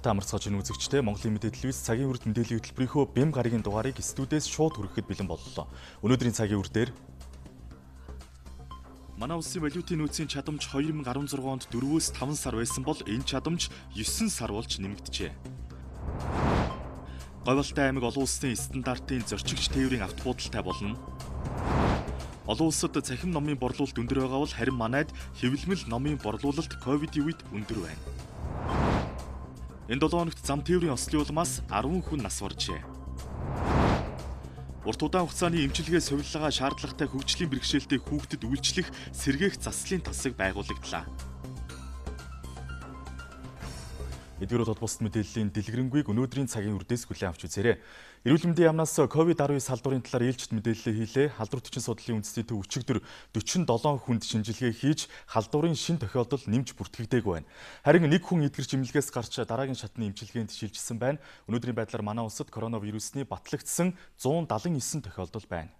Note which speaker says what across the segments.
Speaker 1: Тавтай амарцгаж энэ үзэгчтэй Монголын мэдээ телевиз цагийн үрд мэдээллийн хөтөлбөрийнхөө бэм гарагийн дугаарыг студиэс шууд хүрэхэд бэлэн боллоо. Өнөөдрийн цагийн үрдээр Манай улсын валютын нөөцийн чадамж 2016 онд 4-өөс 5 сар байсан бол энэ чадамж 9 сар болж нэмэгдэжээ. Говьалтай аймаг олон улсын стандартын зорчигч тээврийн авто буудалтай болно. Олон улсад цахим номын борлуулалт өндөр байгаа бол харин манайд хэвлэмэл номын борлуулалт ковидын үед өндөр байна. Энэ 7 хоногт зам тээврийн ослын улмаас 10 хүн нас баржээ. Урт удаан хугацааны эмчилгээ сувиллагаа шаардлагатай хөгжлийн бэрхшээлтэй хүүхдэд үйлчлэх сэргээх заслын тасаг байгуулагдлаа. Эдгээрүүд холбоосд мэдээллийн дэлгэрэнгүй өнөөдрийн цагийн үрдээс хүлээн авч үзээрэй. Эрүүл мэндийн яамнаас COVID-19 салдварын талаар ээлжид мэдээлэл хийлээ. Халдвар төчин судлалын үндэсний төв өчигдөр 47 хүнд шинжилгээ хийж халдварын шин тохиолдол нэмж бүртгэгдээгүй байна. Харин нэг хүн эдгэр чимлэгээс гарч дараагийн шатны эмчилгээнд шилжсэн байна. Өнөөдрийн байдлаар манай улсад коронавирусны батлагдсан 179 тохиолдол байна.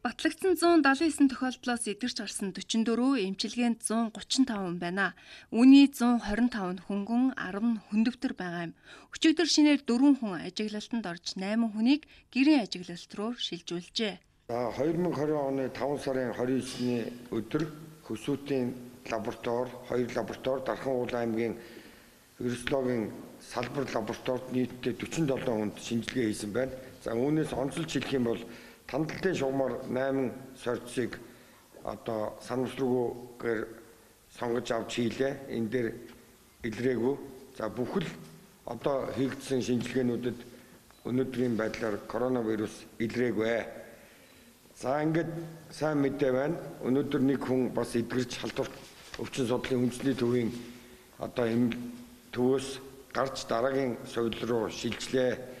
Speaker 2: Батлагдсан 179 тохиолдлоос эдгэрч гарсан 44, эмчилгээнд 135 байна. Үүний 125 нь хөнгөн, 10 нь хүндөвтөр байгаа юм. Өчигдөр шинээр 4 хүн ажиглалтанд орж 8 хүнийг гэрийн ажиглалт руу шилжүүлжээ.
Speaker 3: За 2020 оны 5 сарын 29-ний өдөр Хөсөөтийн лаборатори, хоёр лаборатори Дархан уул аймгийн вирусологийн салбар лабораторид нийтдээ 47 хүнд шинжилгээ хийсэн байна. За үүнээс онцлж хэлэх юм бол Тандалтын шугамар 8 сорьцыг одоо санамсруугаар сонгож авч хийлээ. Энэ дээр илрээгүй. За бүхэл одоо хийгдсэн шинжилгээнүүдэд өнөөдрийн байдлаар коронавирус илрээгүй. За ингээд сайн мэдээ байна. Өнөөдөр нэг хүн бас эдгэрч халдварт өвчин судлалын үндэсний төвийн одоо энэ төвөөс гарч дараагийн соёл руу шилжлээ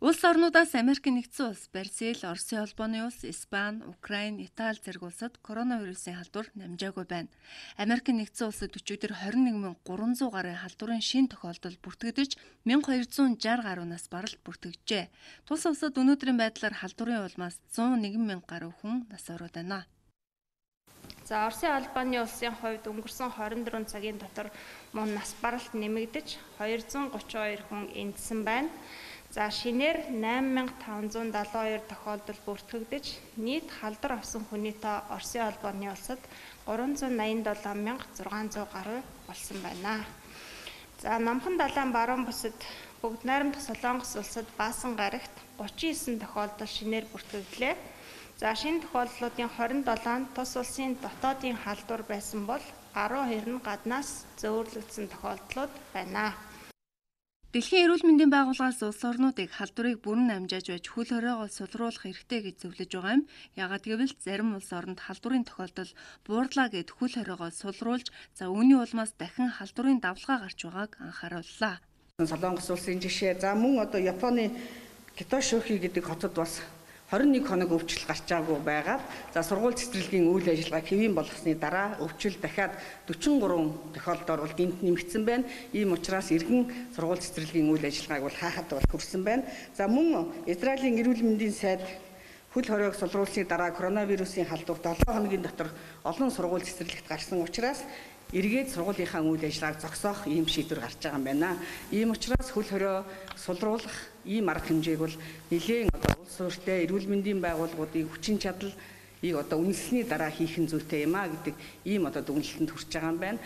Speaker 2: Улс орнуудаас Америк нэгдсэн улс, Бразил, Оросын холбооны улс, Испани, Украин, Итали зэрэг улсад коронавирусын халдвар намжаагүй байна. Америк нэгдсэн улсад өчигдөр 21300 гаруй халдварын шин тохиолдол бүртгэгдэж 1260 гаруй нас баралт бүртгэжээ. Тус улсад өнөөдрийн байдлаар халдварын улмаас 101000 гаруй хүн нас ороод байна.
Speaker 4: За Оросын албаны улсын хувьд өнгөрсөн 24 цагийн дотор мөн нас баралт нэмэгдэж 232 хүн эндсэн байна. За шинээр 8572 тохиолдол бүртгэгдэж нийт халдвар авсан хүний тоо Оросын албаны улсад 387600 гаруй болсон байна. За Намхан далайн баруун бүсэд бүгд найрамдах Солонгос улсад Баасан гарагт 39 тохиолдол шинээр бүртгэгдлээ. За шинэ тохиолдлуудын 27 нь тус улсын дотоодын халдвар байсан бол 12 нь гаднаас зөөвөрлөгдсөн тохиолдлууд байна.
Speaker 2: Дэлхийн эрүүл мэндийн байгууллагаас улс орнуудыг халдварыг бүрэн амжааж байж хөл хориогоо сулруулах хэрэгтэй гэж зөвлөж байгаа юм. Яагад гэвэл зарим улс оронд халдварын тохиолдол буурдлаа гэд хөл хориогоо сулруулж за үүний улмаас дахин халдварын давлгаа гарч байгааг анхаарууллаа.
Speaker 5: Солонгос улсын жишээ за мөн одоо Японы Китошохи гэдэг хотод бас 21 хоног өвчл гарч байгаагүй байгаад за сургууль цэцэрлэгийн үйл ажиллагаа хэвийн болгосны дараа өвчл дахиад 43 тохиолдоор бол гинт нэмэгдсэн байна. Ийм учраас иргэн сургууль цэцэрлэгийн үйл ажиллагааг бол хаахад бол хүрсэн байна. За мөн Израилийн эрүүл мэндийн сайд хөл хориог сулруулсны дараа коронавирусын халдвар 7 хоногийн дотор олон сургууль цэцэрлэгт гарсан учраас эргээд сургуулийнхаа үйл ажиллагааг зогсоох ийм шийдвэр гарч байгаа юм байна. Ийм учраас хөл хорио сулруулах ийм арга хэмжээг бол нэлээд одоо улс төртэй эрүүл мэндийн байгууллагуудыг хүчин чадал ийг одоо үнэлсний дараа хийх нь зүйтэй юм а гэдэг ийм одоо дүгнэлтэнд хүрч байгаа юм байна.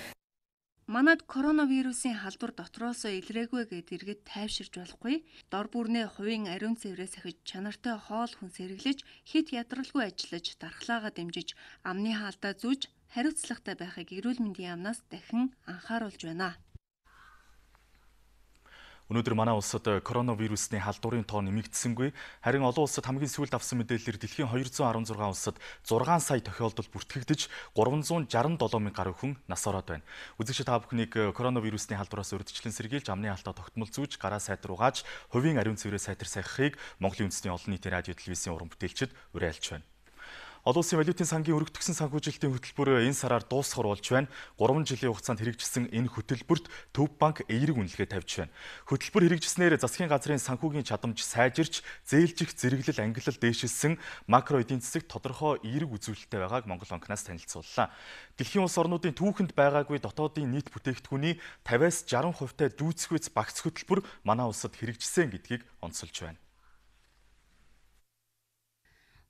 Speaker 2: Манад коронавирусын халдвар дотроосоо илрээгүй гэд иргэд тайвширч болохгүй. Дор бүрнээ хувийн ариун цэврээс ахиж чанартай хоол хүн сэргэлж хит ядралгүй ажиллаж дархлаагаа дэмжиж амны хаалтаа зүүж хариуцлагатай байхыг эрүүл мэндийн яамнаас дахин анхааруулж байна.
Speaker 1: Өнөөдөр манай улсад коронавирусны халдварын тоо нэмэгдсэнгүй. Харин олон улсад хамгийн сүүлд авсан мэдээлэлээр дэлхийн 216 улсад 6 сая тохиолдол бүртгэгдэж 367 мянга гаруй хүн нас ороод байна. Үзэгч та бүхнийг коронавирусны халдвараас урьдчилан сэргийлж амны алдаа тогтмол зүүж гараа сайдруулгааж хувийн ариун цэврээ сайтар сахихыг Монголын үндэсний олон нийтийн радио телевизийн уран бүтээлчид уриалж байна. Олон улсын валютын сангийн өргөтгсөн санхүүжилтийн хөтөлбөр энэ сараар дуусахар болж байна. 3 жилийн хугацаанд хэрэгжсэн энэ хөтөлбөрт Төв банк эерэг үнэлгээ тавьж байна. Хөтөлбөр хэрэгжснээр засгийн газрын санхүүгийн чадамж сайжирч, зээлжих зэрэглэл ангилал дээшилсэн макро эдийн засагт тодорхой эерэг үзүүлэлттэй байгааг Монгол банкнаас танилцууллаа. Дэлхийн улс орнуудын түүхэнд байгаагүй дотоодын нийт бүтээгдэхүүний 50-аас 60% таа дүүцэхүйц багц хөтөлбөр манай улсад хэрэгжсэн гэдгийг онцолж байна.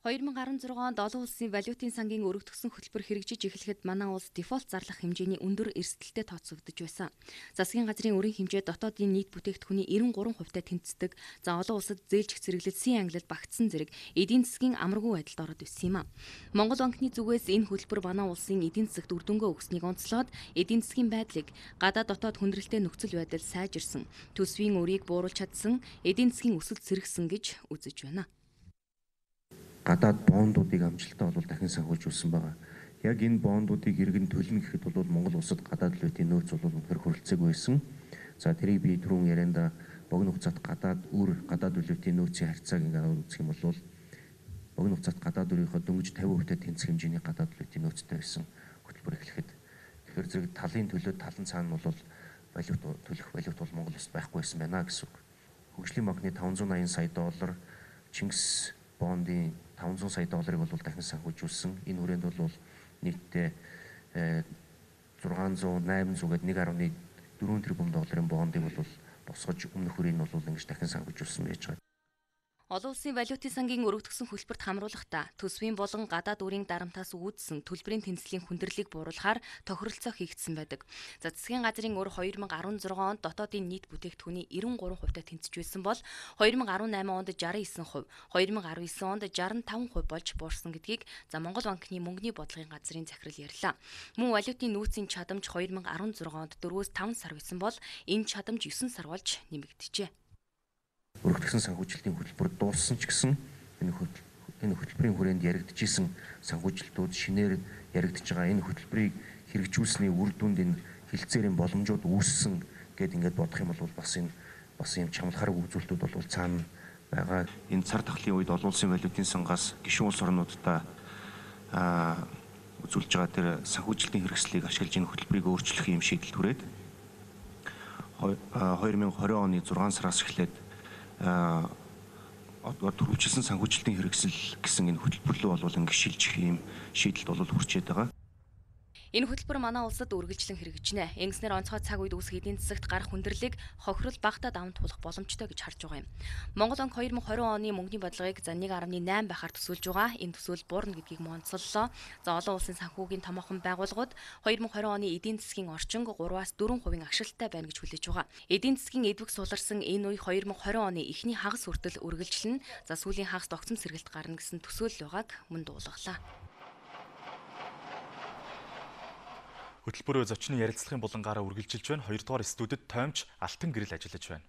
Speaker 6: 2016 онд олон улсын валютын сангийн өргөдгсөн хөтөлбөр хэрэгжиж эхлэхэд манай улс дефолт зарлах хэмжээний өндөр эрсдэлтэй тооцогдож байсан. Засгийн газрын өрийн хэмжээ дотоодын нийт бүтээгдэхүүний 93% таа тэнцдэг. За олон улсад зээлжих зэрэглэл сийн ангилал багтсан зэрэг эдийн засгийн амаргүй байдалд ороод ирсэн юм а. Монгол банкны зүгээс энэ хөтөлбөр манай улсын эдийн засагт үр дүнгээ өгснийг онцлоод эдийн засгийн байдлыг гадаад дотоод хүндрэлтэй нөхцөл байдал сайжирсан, төсвийн өрийг бууруулж чадсан, эдийн засгийн өсөлт сэргсэн гэж үзэж байна
Speaker 7: гадаад бондуудыг амжилттай бол дахин санхүүж үлсэн байгаа. Яг энэ бондуудыг иргэн төлнө гэхэд бол Монгол улсад гадаад валютын нөөц бол үнэхээр хөрөлцөөг байсан. За тэрийг би түрүүн ярианда богино хугацаат гадаад үр гадаад валютын нөөцийн харьцааг ингээд үзэх юм бол богино хугацаат гадаад үрийнхөө дөнгөж 50% таа тэнцэх хэмжээний гадаад валютын нөөцтэй байсан хөтөлбөр эхлэхэд тэгэхээр зэрэг талын төлөө талан цаана бол валют төлөх валют бол Монгол улсад байхгүй байсан байна гэсэн үг. Хөгжлийн банкны 580 сая доллар Чингис бондын 500 сая долларыг бол дахин санхүүжүүлсэн. Энэ хүрээнд бол нийтдээ 600 800 гээд 1.4 тэрбум долларын бондыг бол босгож өмнөх хүрээнд бол ингэж дахин санхүүжүүлсэн байж байгаа.
Speaker 6: Олон улсын валютын сангийн өргөдгсөн хөлбөрт хамруулахдаа төсвийн болон гадаад үрийн дарамтаас үүдсэн төлбөрийн тэнцлийн хүндрэлийг бууруулахаар тохиролцоо хийгдсэн байдаг. За засгийн газрын өр 2016 онд дотоодын нийт бүтээгдэхүүний 93%-тай тэнцэж байсан бол 2018 онд 69%, 2019 онд 65% болж буурсан гэдгийг за Монгол банкны мөнгөний бодлогын газрын захирал ярьлаа. Мөн валютын нөөцийн чадамж 2016 онд 4-өөс 5 сар байсан бол энэ чадамж 9 сар болж нэмэгдэжээ
Speaker 7: өргөдгсөн санхүүжилтийн хөтөлбөр дууссан ч гэсэн энэ энэ хөтөлбөрийн хүрээнд яригдчихсэн санхүүжилтүүд шинээр яригдж байгаа энэ хөтөлбөрийг хэрэгжүүлсний үр дүнд энэ хилцээрийн боломжууд үүссэн гэд ингээд бодох юм бол бас энэ бас юм чамлахаар үзүүлэлтүүд бол цаана байгаа. Энэ цар тахлын үед олон улсын валютын сангаас гишүүн улс орнуудаа үзүүлж байгаа тэр санхүүжилтийн хэрэгслийг ашиглаж энэ хөтөлбөрийг өөрчлөх юм шийдэл түрээд 2020 оны 6 сараас эхлээд одоо төрөвчлсөн санхүүжилтийн хэрэгсэл гэсэн энэ хөтөлбөрлөө бол ингэ шилжих юм шийдэлд бол хүрчээд байгаа.
Speaker 6: Энэ хөтөлбөр манай улсад үргэлжлэн хэрэгжинэ. Ингэснээр онцгой цаг үед үүсэх эдийн засагт гарах хүндрэлийг хохирол багтаа даван туулах боломжтой гэж харж байгаа юм. Монгол банк 2020 оны мөнгөний бодлогыг за 1.8 байхаар төсөөлж байгаа. Энэ төсөөл буурна гэдгийг монцоллоо. За олон улсын санхүүгийн томоохон байгууллагууд 2020 оны эдийн засгийн орчин 3-аас 4% агшилттай байна гэж хүлээж байгаа. Эдийн засгийн эдвэг суларсан энэ үе 2020 оны эхний хагас хүртэл үргэлжлэн за сүүлийн хагас тогтсон сэргэлт гарна гэсэн төсөөлөл байгааг мөн дуулгалаа.
Speaker 1: Хөтөлбөрөө зочны ярилцлагын булангаараа үргэлжилж байна. Хоёрдугаар студид Томч Алтан гэрэл ажиллаж байна.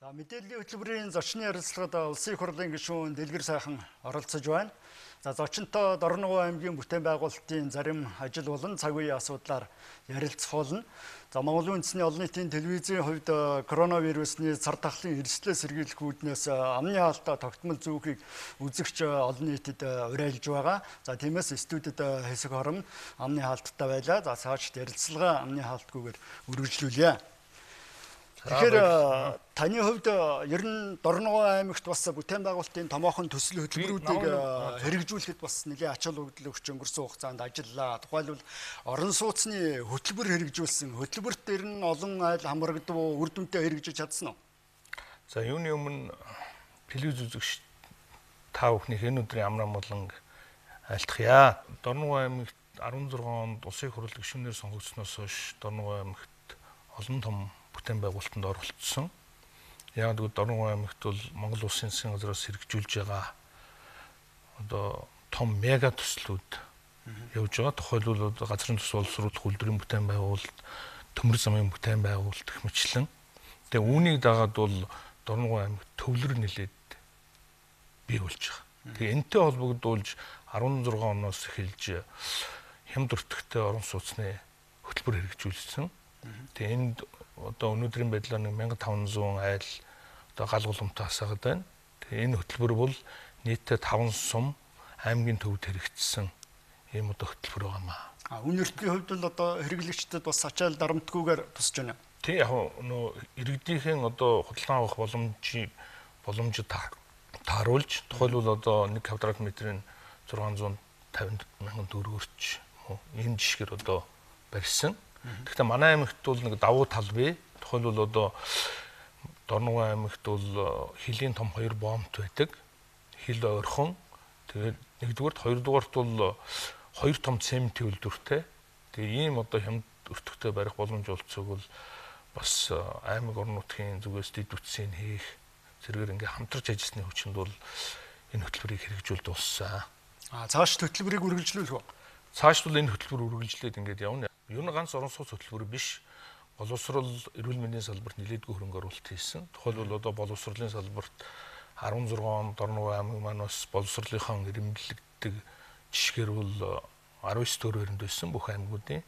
Speaker 8: За мэдээллийн хөтөлбөрийн зочны ярилцлагад улсын их хурлын гишүүн Дэлгэр сайхан оролцож байна. За зочинтой Дорногов аймгийн бүтээн байгуулалтын зарим ажил болон цаг үеийн асуудлаар ярилцах болно. За Монголын үндэсний олон нийтийн телевизийн хувьд э, коронавирусны цар тахлын эрсдлээ сэргийлэх үүднээс э, амны хаалтаа тогтмол зүүхийг үзэгч э, олон нийтэд уриалж байгаа. За тиймээс студид хэсэг хором амны хаалттай байлаа. За цаашд ярилцлага амны хаалтгүйгээр үргэлжлүүлье. Тэгэхээр таны хувьд ер нь Дорногов аймагт бас бүтээн байгуулалтын томоохон төсөл хөтөлбөрүүдийг хэрэгжүүлэхэд бас нэлээд ач холбогдол өгч өнгөрсөн хугацаанд ажиллаа. Тухайлбал орон сууцны хөтөлбөр хэрэгжүүлсэн. Хөтөлбөрт дэр нь олон айл хамрагдав, үр дүнтэй хэрэгжиж чадсан уу?
Speaker 9: За юуны өмнө телевиз үзэгч та бүхний энэ өдрийн амраа болон айлтгая. Дорногов аймагт 16 онд улсын хурлын гишүүнээр сонгогдсноос хойш Дорногов аймагт олон том бүтээн байгуулалтанд оролцсон. Яг гэвэл Дорногов аймагт бол Монгол улсын засгийн газраас хэрэгжүүлж байгаа одоо том мега төслүүд явж байгаа. Тухайлбал газрын төс боловсруулах үйлдвэрийн бүтээн байгуулалт, төмөр замын бүтээн байгуулалт гэх мэтлэн. Тэгээ үүнийг дагаад бол Дорногов аймаг төвлөр нэлээд бий болж байгаа. Тэгээ энтэй холбогдуулж 16 оноос эхэлж хямд өртөгтэй орон сууцны хөтөлбөр хэрэгжүүлсэн. Тэгээ энд одоо өнөөдрийн байдлаар 1500 айл одоо гал гулмтай хасаад байна. Тэгээ энэ хөтөлбөр бол нийтдээ 5 сум аймгийн төвд хэрэгжсэн ийм одоо хөтөлбөр байгаамаа.
Speaker 8: А үнэртгийн хувьд л одоо хэрэглэгчдэд бас ачаал дарамтгүйгээр тусч байна.
Speaker 9: Тий яг нөө иргэдийнхэн одоо худалдан авах боломжийг боломжид тааруулж тухайлбал одоо 1 квадрат метрийн 650 мянган төгрөгөрч ийм жишгээр одоо барьсан. Гэхдээ манай аймагт бол нэг давуу тал бий. Тухайлбал одоо Дорногов аймагт бол хилийн том хоёр бомбт байдаг. Хил ойрхон. Тэгээд нэгдүгээрт хоёрдугаарт бол хоёр том цементийн үйлдвэртэй. Тэгээ ийм одоо хямд өртөгтэй барих боломж олцсог бол бас аймаг орон нутгийн зүгээс дэд үтсийг хийх зэрэгээр ингээ хамтарч ажилласны хүчинд бол энэ хөтөлбөрийг хэрэгжүүлж дууссан.
Speaker 8: А цааш хөтөлбөрийг үргэлжлүүлэх үү?
Speaker 9: Цааш бол энэ хөтөлбөр үргэлжлээд ингээд явна. Юу нэг ганц орон сууц хөтөлбөр биш. Боловсрол эрүүл мэндийн салбарт нэлээдгүй хөрөнгө оруулалт хийсэн. Тухайлбал одоо боловсролын салбарт 16 онд Дорнов аймаг маань бас боловсролынхон ирэмблэгдэг жишгээр бол 19 төрөөрөнд байсан бүх аймагуудын.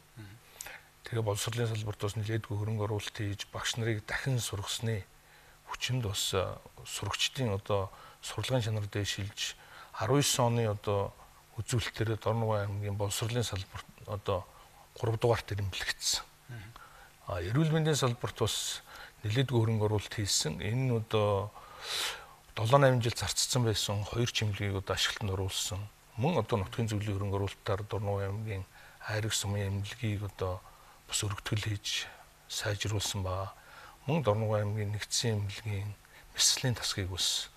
Speaker 9: Тэгээ боловсролын салбарт бас нэлээдгүй хөрөнгө оруулалт хийж багш нарыг дахин сургасны хүчинд бас сурагчдын одоо сурлагын чанар дэвшилж 19 оны одоо үзүүлэлтээр Дорнов аймгийн боловсролын салбарт одоо 3 дугаарт ирэмблэгдсэн. А эрүүл мэндийн салбарт бас нэлээдгүй хөрөнгө оруулалт хийсэн. Энэ нь одоо 7 8 жил зарцсан байсан хоёр чимлэгийг одоо ашиглалтанд оруулсан. Мөн одоо нутгийн зөвлөлийн хөрөнгө оруулалтаар Дорнов аймгийн хайрыг сумын эмнэлгийг одоо бас өргөтгөл хийж сайжруулсан ба мөн Дорнов аймгийн нэгдсэн эмнэлгийн мэслийн тасгийг бас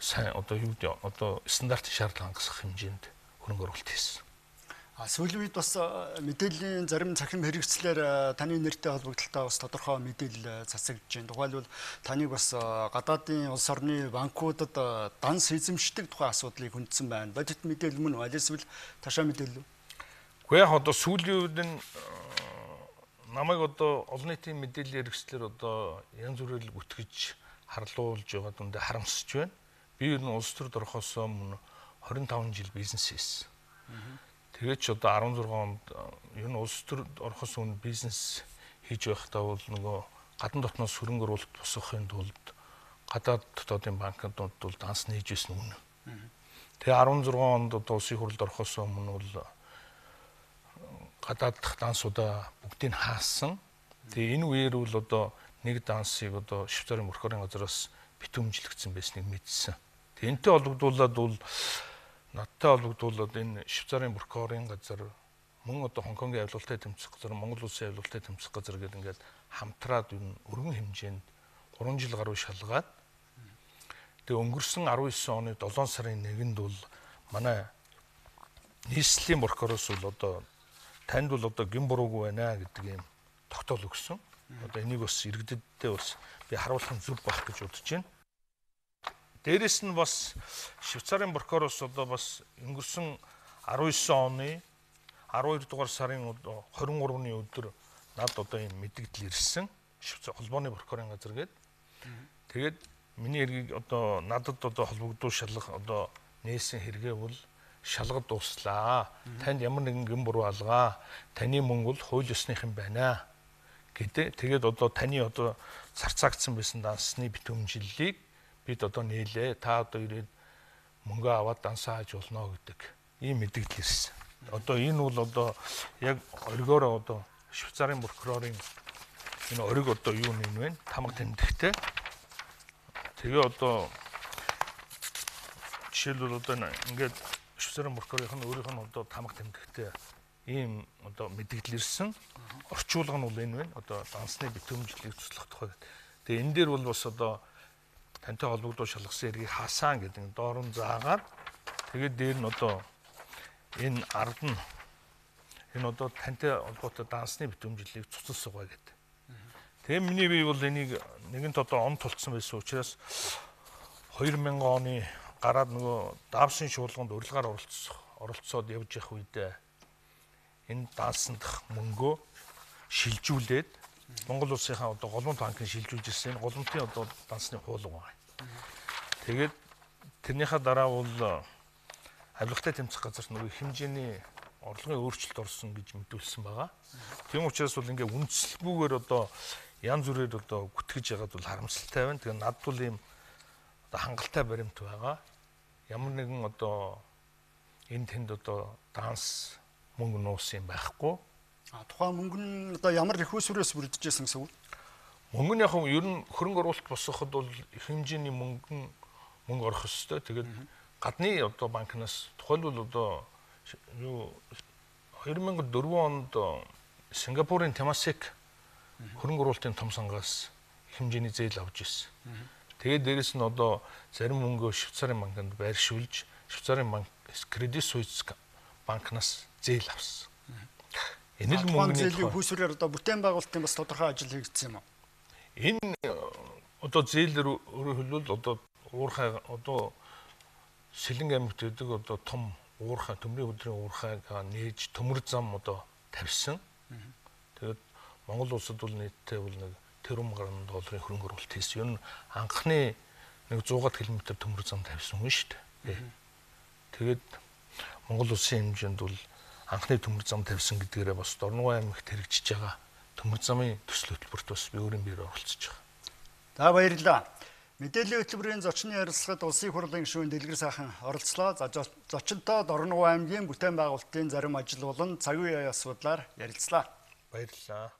Speaker 9: сайн одоо юу одоо стандартын шаардлага хангах хэмжээнд хөрөнгө оруулалт хийсэн.
Speaker 8: А сүүлийн үед бас мэдээллийн зарим цахим хэрэгслэр таны нэртэй холбогдлолтой бас тодорхой мэдээлэл засагдж байна. Тухайлбал таныг бас гадаадын улс орны банкудад данс эзэмшдэг тухай асуудлыг хүндсэн байна. Бодит мэдээлэл мөн? Аль эсвэл ташаа мэдээлэл үү?
Speaker 9: Гэхдээ яг одоо сүүлийн үед нь намайг одоо олон нийтийн мэдээллийн хэрэгслэр одоо янз бүрээр бүтгэж харлуулж байгаа дүндээ харамсаж байна. Би ер нь улс төрд орохоос өмнө 25 жил бизнес хийсэн. Тэгээд ч одоо 16 онд ер нь улс төрд орохоос өмнө бизнес хийж байхдаа бол нөгөө гадна дотноос хөрөнгө оруулалт босгохын тулд гадаад дотоодын банкнд бол данс нээжсэн үнэ. Тэгээ 16 онд одоо улсын хурлд орохоос өмнө бол гадааддах дансуудаа бүгдийг хаасан. Тэгээ энэ үеэр бол одоо нэг дансыг одоо Швейцарын мөрхөрийн газраас битүүмжлэгдсэн байсныг мэдсэн. Тэгээ энтэй холбогдуулаад бол надтай холбогдуулаад энэ Швейцарын мөрхөрийн газар мөн одоо Хонконгийн авилгалтай тэмцэх газар, Монгол улсын авилгалтай тэмцэх газар гэдэг ингээд хамтраад өргөн хэмжээнд 3 жил гаруй шалгаад тэгээ өнгөрсөн 19 оны 7 сарын 1-нд бол манай нийслэлийн мөрхөрөөс бол одоо танд бол одоо гин буруугүй байна гэдэг юм тогтоол өгсөн. Одоо энийг бас иргэдэдтэй бас би харуулах зүг байх гэж бодож байна. Дээрэс нь бас Швейцарын прокуроос одоо бас өнгөрсөн 19 оны 12 дугаар сарын 23-ны өдөр над одоо энэ мэдээлэл ирсэн. Швейцар холбооны прокурорын газар гээд. Тэгээд миний эргийг одоо надад одоо холбогдуу шалгах одоо нээсэн хэрэгээ бол шалгад дуслаа. Танд ямар нэгэн гин буруу алгаа. Таны мөнгө бол хууль ёсных юм байна гэдэг. Тэгээд одоо таны одоо зарцаагдсан байсан дансны битүүмжиллийг бид одоо нээлээ. Та одоо ирээд мөнгө аваад дансаа хаж болно гэдэг ийм мэдээлэл ирсэн. Одоо энэ бол одоо яг оргиороо одоо Швейцарын прокурорын энэ ориг одоо юу нэм вэ? Тамга тэмдэгтэй. Тэгээ одоо жишээлбэл одоо ингээд Швейцарын прокурорын өөрийнх нь одоо тамга тэмдэгтэй ийм одоо мэдээлэл ирсэн. Орчуулга нь бол энэ байна. Одоо дансны битүүмжлэлийг туслах тухай. Тэгээ энэ дээр бол бас одоо тантай холбогдуу шалгасан эргийг хаасаа гэдэг доорн заагаад тэгээд дээр нь одоо энэ ард нь энэ одоо тантай холбоотой дансны битүүмжлэлийг цуцал сугаа гэдэг. Тэгээ миний бие бол энийг нэгэнт одоо он тулцсан байсан учраас 2000 оны гараад нөгөө давсын шуулганд урилгаар оролцох оролцоод явж явах үедээ энэ даалсандах мөнгөө шилжүүлээд Монгол улсынхаа одоо голомт банкын шилжүүлж ирсэн энэ голомтын одоо дансны хуулга байна. Тэгээд тэрнийхээ дараа бол авилгатай тэмцэх газарт нөгөө хэмжээний орлогын өөрчлөлт орсон гэж мэдүүлсэн байгаа. Тийм учраас бол ингээ үндэслэлгүйгээр одоо янз бүрээр одоо гүтгэж ягаад бол харамсалтай байна. Тэгээ над бол ийм одоо хангалттай баримт байгаа. ямар нэгэн одоо энэ тэнд одоо данс мөнгө нуусан юм байхгүй.
Speaker 8: А тухайн мөнгө нь одоо ямар их усүрээс бүрдэж байсан гэсэн үг?
Speaker 9: Мөнгө нь яг нь ер нь хөрөнгө оруулалт босгоход бол их хэмжээний мөнгө мөнгө орох ёстой. Тэгээд гадны одоо банкнаас тухайлбал одоо юу 2004 онд Сингапурын Temasek хөрөнгө оруулалтын том сангаас хэмжээний зээл авч ирсэн. Тэгээд дээрэс нь одоо зарим мөнгөө Швейцарын банкнд байршуулж Швейцарын банк Credit Suisse банкнаас зээл авсан.
Speaker 8: Энэ л мөнгөний зээлийн хүйсвэрээр одоо бүтээн байгуулалтын бас тодорхой ажил хийгдсэн юм уу?
Speaker 9: Энэ одоо зээлэр өөрөөр хэлбэл одоо уурхай одоо Сэлэн аймагт байдаг одоо том уурхай төмрийн өдрийн уурхайг нээж төмөр зам одоо тавьсан. Тэгээд Монгол улсад бол нийтдээ бол нэг тэрбум гаруй долларын хөрөнгө оруулалт хийсэн. Ер нь анхны нэг 100 км төмөр зам тавьсан хүн шүү дээ. Тэгээд Монгол улсын хэмжээнд бол анхны төмөр зам тавьсан гэдгээрээ бас Дорногов аймагт хэрэгжиж байгаа төмөр замын төсөл хөтөлбөрт бас би өөрийн биеэр оролцож байгаа.
Speaker 8: За баярлалаа. Мэдээллийн хөтөлбөрийн зочны ярилцлагад улсын хурлын гишүүн Дэлгэр сайхан оролцлоо. За зочинтой Дорногов аймгийн бүтээн байгуулалтын зарим ажил болон цаг үеийн асуудлаар ярилцлаа.
Speaker 9: Баярлалаа.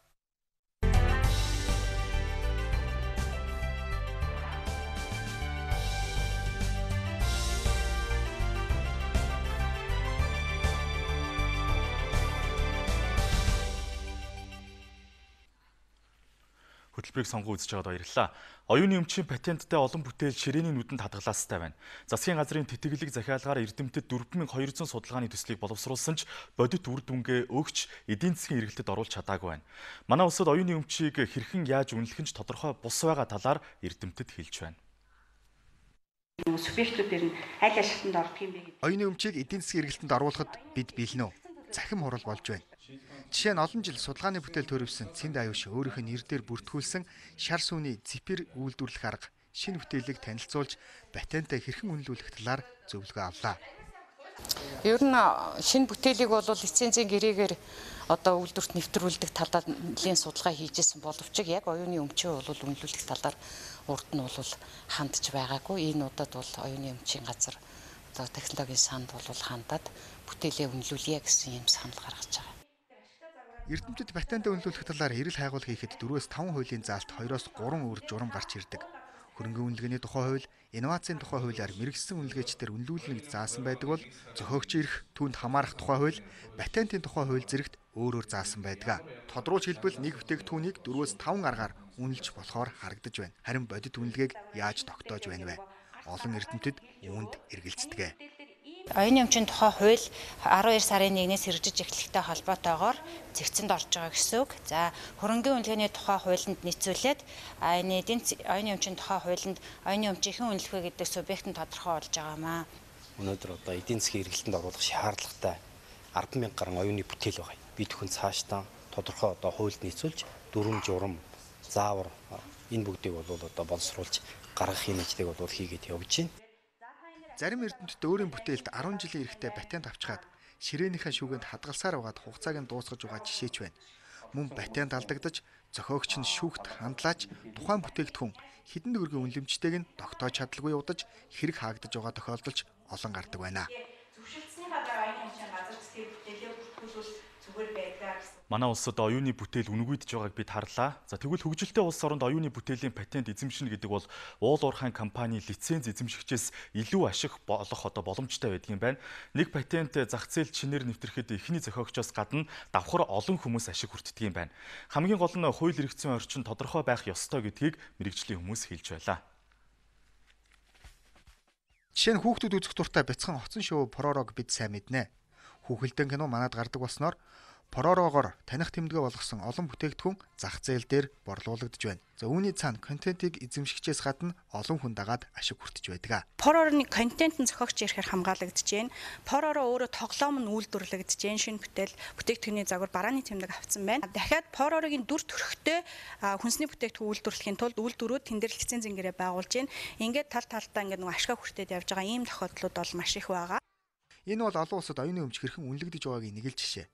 Speaker 1: Хөтөлбөрийг сонгон үзэж байгаад баярлалаа. Оюуны өмчийн патенттай олон бүтээл ширээний нүдэнд хадгалаастай байна. Засгийн газрын тэтгэлэг захиалгаар Эрдэмтэд 4200 судалгааны төслийг боловсруулсан ч бодит үр дүнгээ өгч эдийн засгийн эргэлтэд оруулж чадаагүй байна. Манай улсад оюуны өмчийг хэрхэн яаж үнэлэх нь тодорхой бус байгаа талаар Эрдэмтэд хэлж байна
Speaker 10: субъектуудээр нь аль ашигтанд ордог юм бэ гэдэг.
Speaker 11: Оюуны өмчийг эдийн засгийн эргэлтэнд оруулахад бид бэлнэ үү? Захим хурал болж байна. Жишээ нь олон жил судалгааны бүтээл төрөвсөн Цэнд аюуш өөрийнх нь нэр дээр бүртгүүлсэн шар сүний зипер үйлдвэрлэх арга шинэ бүтээлийг танилцуулж патентаа хэрхэн үнэлүүлэх талаар зөвлөгөө авлаа.
Speaker 10: Ер нь шинэ бүтээлийг бол лицензийн гэрээгээр одоо үйлдвэрт нэвтрүүлдэг талаар нэлийн судалгаа хийжсэн боловч яг оюуны өмчөө бол үнэлүүлэх талаар урд нь бол хандж байгаагүй. Энэ удаад бол оюуны өмчийн газар одоо технологийн санд бол хандаад бүтээлээ үнэлүүлье гэсэн юм санал гаргаж байгаа.
Speaker 11: Эрдэмтэд патентаа үнэлүүлэх талаар эрэл хайгуул хийхэд 4-өөс 5 хуулийн заалт 2-оос 3 өөр журам гарч ирдэг. Хөрөнгө үнэлгээний тухай хууль, инновацийн тухай хуулиар мэрэгсэн үнэлгээчдэр үнэлүүлнэг заасан байдаг бол зохиогч ирэх түүнд хамаарах тухай хууль, патентын тухай хууль зэрэгт өөр өөр заасан байдаг. Тодруулж хэлбэл нэг бүтээгдэхүүнийг 4-өөс 5 аргаар үнэлж болохоор харагдаж байна. Харин бодит үнэлгээг яаж тогтоож байна вэ? Олон эрдэмтэд үүнд эргэлздэг.
Speaker 10: Оюуны өмчийн тухай хууль 12 сарын 1-ээс хэрэгжиж эхлэхтэй холбоотойгоор зэгцэнд орж байгаа гэсэн үг. За хөрөнгөний үнэлгээний тухай хуулинд нийцүүлээд энэ эдийн оюуны өмчийн тухай хуулинд оюуны өмчийн үнэлгээ гэдэг субъект нь тодорхой болж байгаамаа.
Speaker 12: Өнөөдөр одоо эдийн засгийн эргэлтэнд оруулах шаардлагатай 100000 гаруй оюуны бүтээл байгаа. Би төхөн цаашдаа тодорхой одоо хуульд нийцүүлж дөрвөн журам заавар энэ бүгдийг бол одоо боловсруулж гаргах ажлыг бол хийгээд явж байна.
Speaker 11: Зарим эрдэмтэд өөрийн бүтээлд 10 жилийн эрэхтэй патент авчгаад ширээнийхэн шүүгэнд хадгалсаар байгаад хугацааг нь дуусгаж байгаа жишээч байна. Мөн патент алдагдаж зохиогч нь шүүгт хандлаач тухайн бүтээгдэхүүн хідэн төгрөгийн үнэлэмжтэйг нь тогтоож чадалгүй удаж хэрэг хаагдаж байгаа тохиолдолч олон гардаг байна.
Speaker 10: Зөвшөлдсөний хагаар аяны хэмжээ газар засгийн бүтээлээ бүртгүүлвэл зүгээр байдаг гэсэн
Speaker 1: Манай улсад оюуны бүтээл үнгүйдж байгааг бид харлаа. За тэгвэл хөгжилтэй улс оронд оюуны бүтээлийн патент эзэмшнэ гэдэг бол уул уурхайн компани лиценз эзэмшигчээс илүү ашиг болох одоо боломжтой байдаг юм байна. Нэг патент зах зээл чинээр нэвтрэхэд эхний зохиогчоос гадна давхар олон хүмүүс ашиг хүртдэг юм байна. Хамгийн гол нь хууль эрхцэн орчин тодорхой байх ёстой гэдгийг мэрэгжлийн хүмүүс хэлж байлаа.
Speaker 11: Жишээ нь хүүхдүүд үзэх дуртай бяцхан хоцсон шоу Пророг бид сайн мэднэ. Хүүхэлдэн кино манад гардаг болсноор Поророгоор таних тэмдгээ болгосон олон бүтээгдэхүүн зах зээл дээр борлуулагдж байна. За үүний цаана контентийг эзэмшигчээс гадна олон хүн дагаад ашиг хүртэж байдаг.
Speaker 13: Порорны контент нь зохиогч ирэхээр хамгаалагдж байна. Поророо өөрөө тоглоом нь үйлдвэрлэгдэж байна. Шинэ бүтээл бүтээгдэхүүний загвар барааны тэмдэг авсан байна. Дахиад Поророгийн дүр төрхтэй хүнсний бүтээгдэхүүн үйлдвэрлэхийн тулд үйлдвэрүүд тэн дээр лиценз зингэрээ байгуулж байна. Ингээд тал талдаа ингээд нэг ашгаа хүртээд явж байгаа ийм тохиолдлууд бол маш их байгаа.
Speaker 11: Энэ бол олон улсад оюуны өмч хэрхэн үнэлэгдэж байгаагийн нэг л жишээ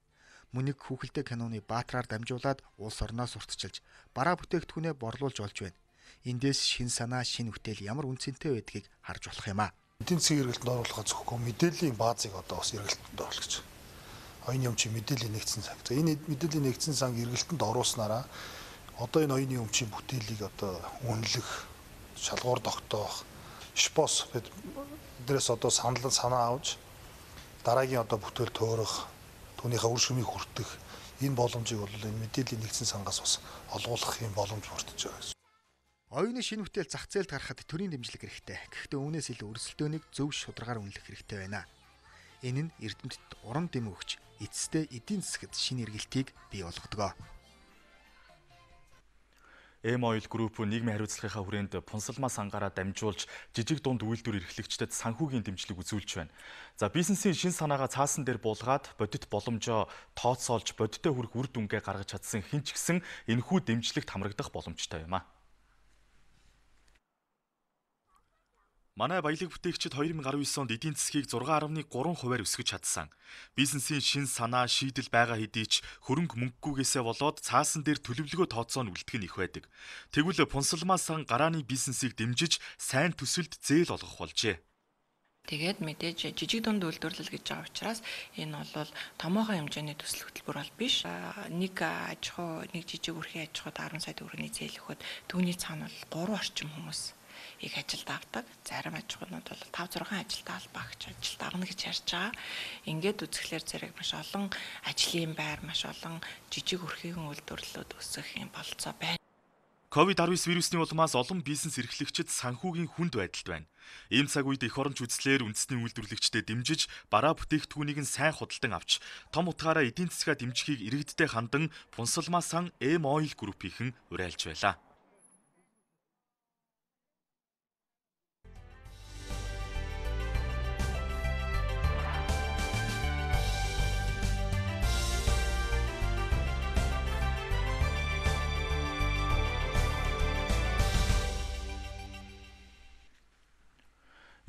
Speaker 11: мөнийг хүүхэлдэй киноны баатраар дамжуулаад улс орноос уртчилж бараа бүтээгдэхүүнээ борлуулж олж байна. Эндээс шин санаа, шин үтэл ямар үнцэнтэй байдгийг харж болох юм аа.
Speaker 14: Эдийн засгийн эргэлтэнд оруулахад зөвхөн мэдээллийн баазыг одоо бас эргэлтэнд оруулах гэж. Оюуны өмчийн мэдээллийн нэгдсэн цаг. За энэ мэдээллийн нэгдсэн сан эргэлтэнд оруулснараа одоо энэ оюуны өмчийн бүтээлийг одоо үнэлэх, шалгуур тогтоох, шпос эдрээс одоо санал санаа авч дараагийн одоо бүтээл төөрөх, түүнийхээ үр шимийг хүртэх энэ боломжийг бол энэ мэдээллийн нэгдсэн сангаас бас олгуулах юм боломж бүрдэж байгаа гэсэн.
Speaker 11: Оюуны шинэ бүтээл зах зээлд гаргахад төрийн дэмжлэг хэрэгтэй. Гэхдээ үүнээс илүү өрсөлдөөнийг зөв шударгаар үнэлэх хэрэгтэй байна. Энэ нь эрдэмтэд урам дэм өгч эцэстээ эдийн засгад шинэ эргэлтийг бий болгодог.
Speaker 1: M Oil Group нийгмийн хариуцлагынхаа хүрээнд пунсалмаа сангаараа дамжуулж жижиг дунд үйлдвэр эрхлэгчдэд санхүүгийн дэмжлэг үзүүлж байна. За бизнесийн шин санаагаа цаасан дээр буулгаад бодит боломжоо тооцоолж бодиттой хүрэх үр дүнгээ гаргаж чадсан хэн ч гэсэн энэхүү дэмжлэгт хамрагдах боломжтой юм а. Манай баялаг бүтээгчид 2019 онд эдийн засгийг 6.3 хувиар өсгөж чадсан. Бизнесийн шин санаа шийдэл байгаа хэдий ч хөрөнгө мөнгөгүйгээсээ болоод цаасан дээр төлөвлөгөө тооцоо нь үлдэх нь их байдаг. Тэгвэл пунсалмаасан гарааны бизнесийг дэмжиж сайн төсөлд зээл олгох болжээ.
Speaker 15: Тэгээд мэдээж жижиг дунд үйлдвэрлэл гэж байгаа учраас энэ бол томоохон хэмжээний төсөл хөтөлбөр бол биш. Нэг аж ахуй, нэг жижиг үрхийн аж ахуйд 10 сая төгрөгийн зээл өгөхөд түүний цаана бол 3 орчим хүмүүс их ажилд авдаг. Зарим аж ахуйнууд бол 5 6 ажилд албаагч ажилд авна гэж ярьж байгаа. Ингээд үзэхлээр зэрэг маш олон ажлын байр, маш олон жижиг өрхийн үйлдвэрлэлүүд өсөх юм болцоо байна.
Speaker 1: COVID-19 вирусны улмаас олон бизнес эрхлэгчид санхүүгийн хүнд байдалд байна. Ийм цаг үед эх оронч үзлээр үндэсний үйлдвэрлэгчдэд дэмжиж, бараа бүтээгдэхүүнийг нь сайн худалдан авч, том утгаараа эдийн засгаа дэмжихийг иргэддээ хандан Пунсалмаа сан M Oil Group-ийнхэн уриалж байлаа.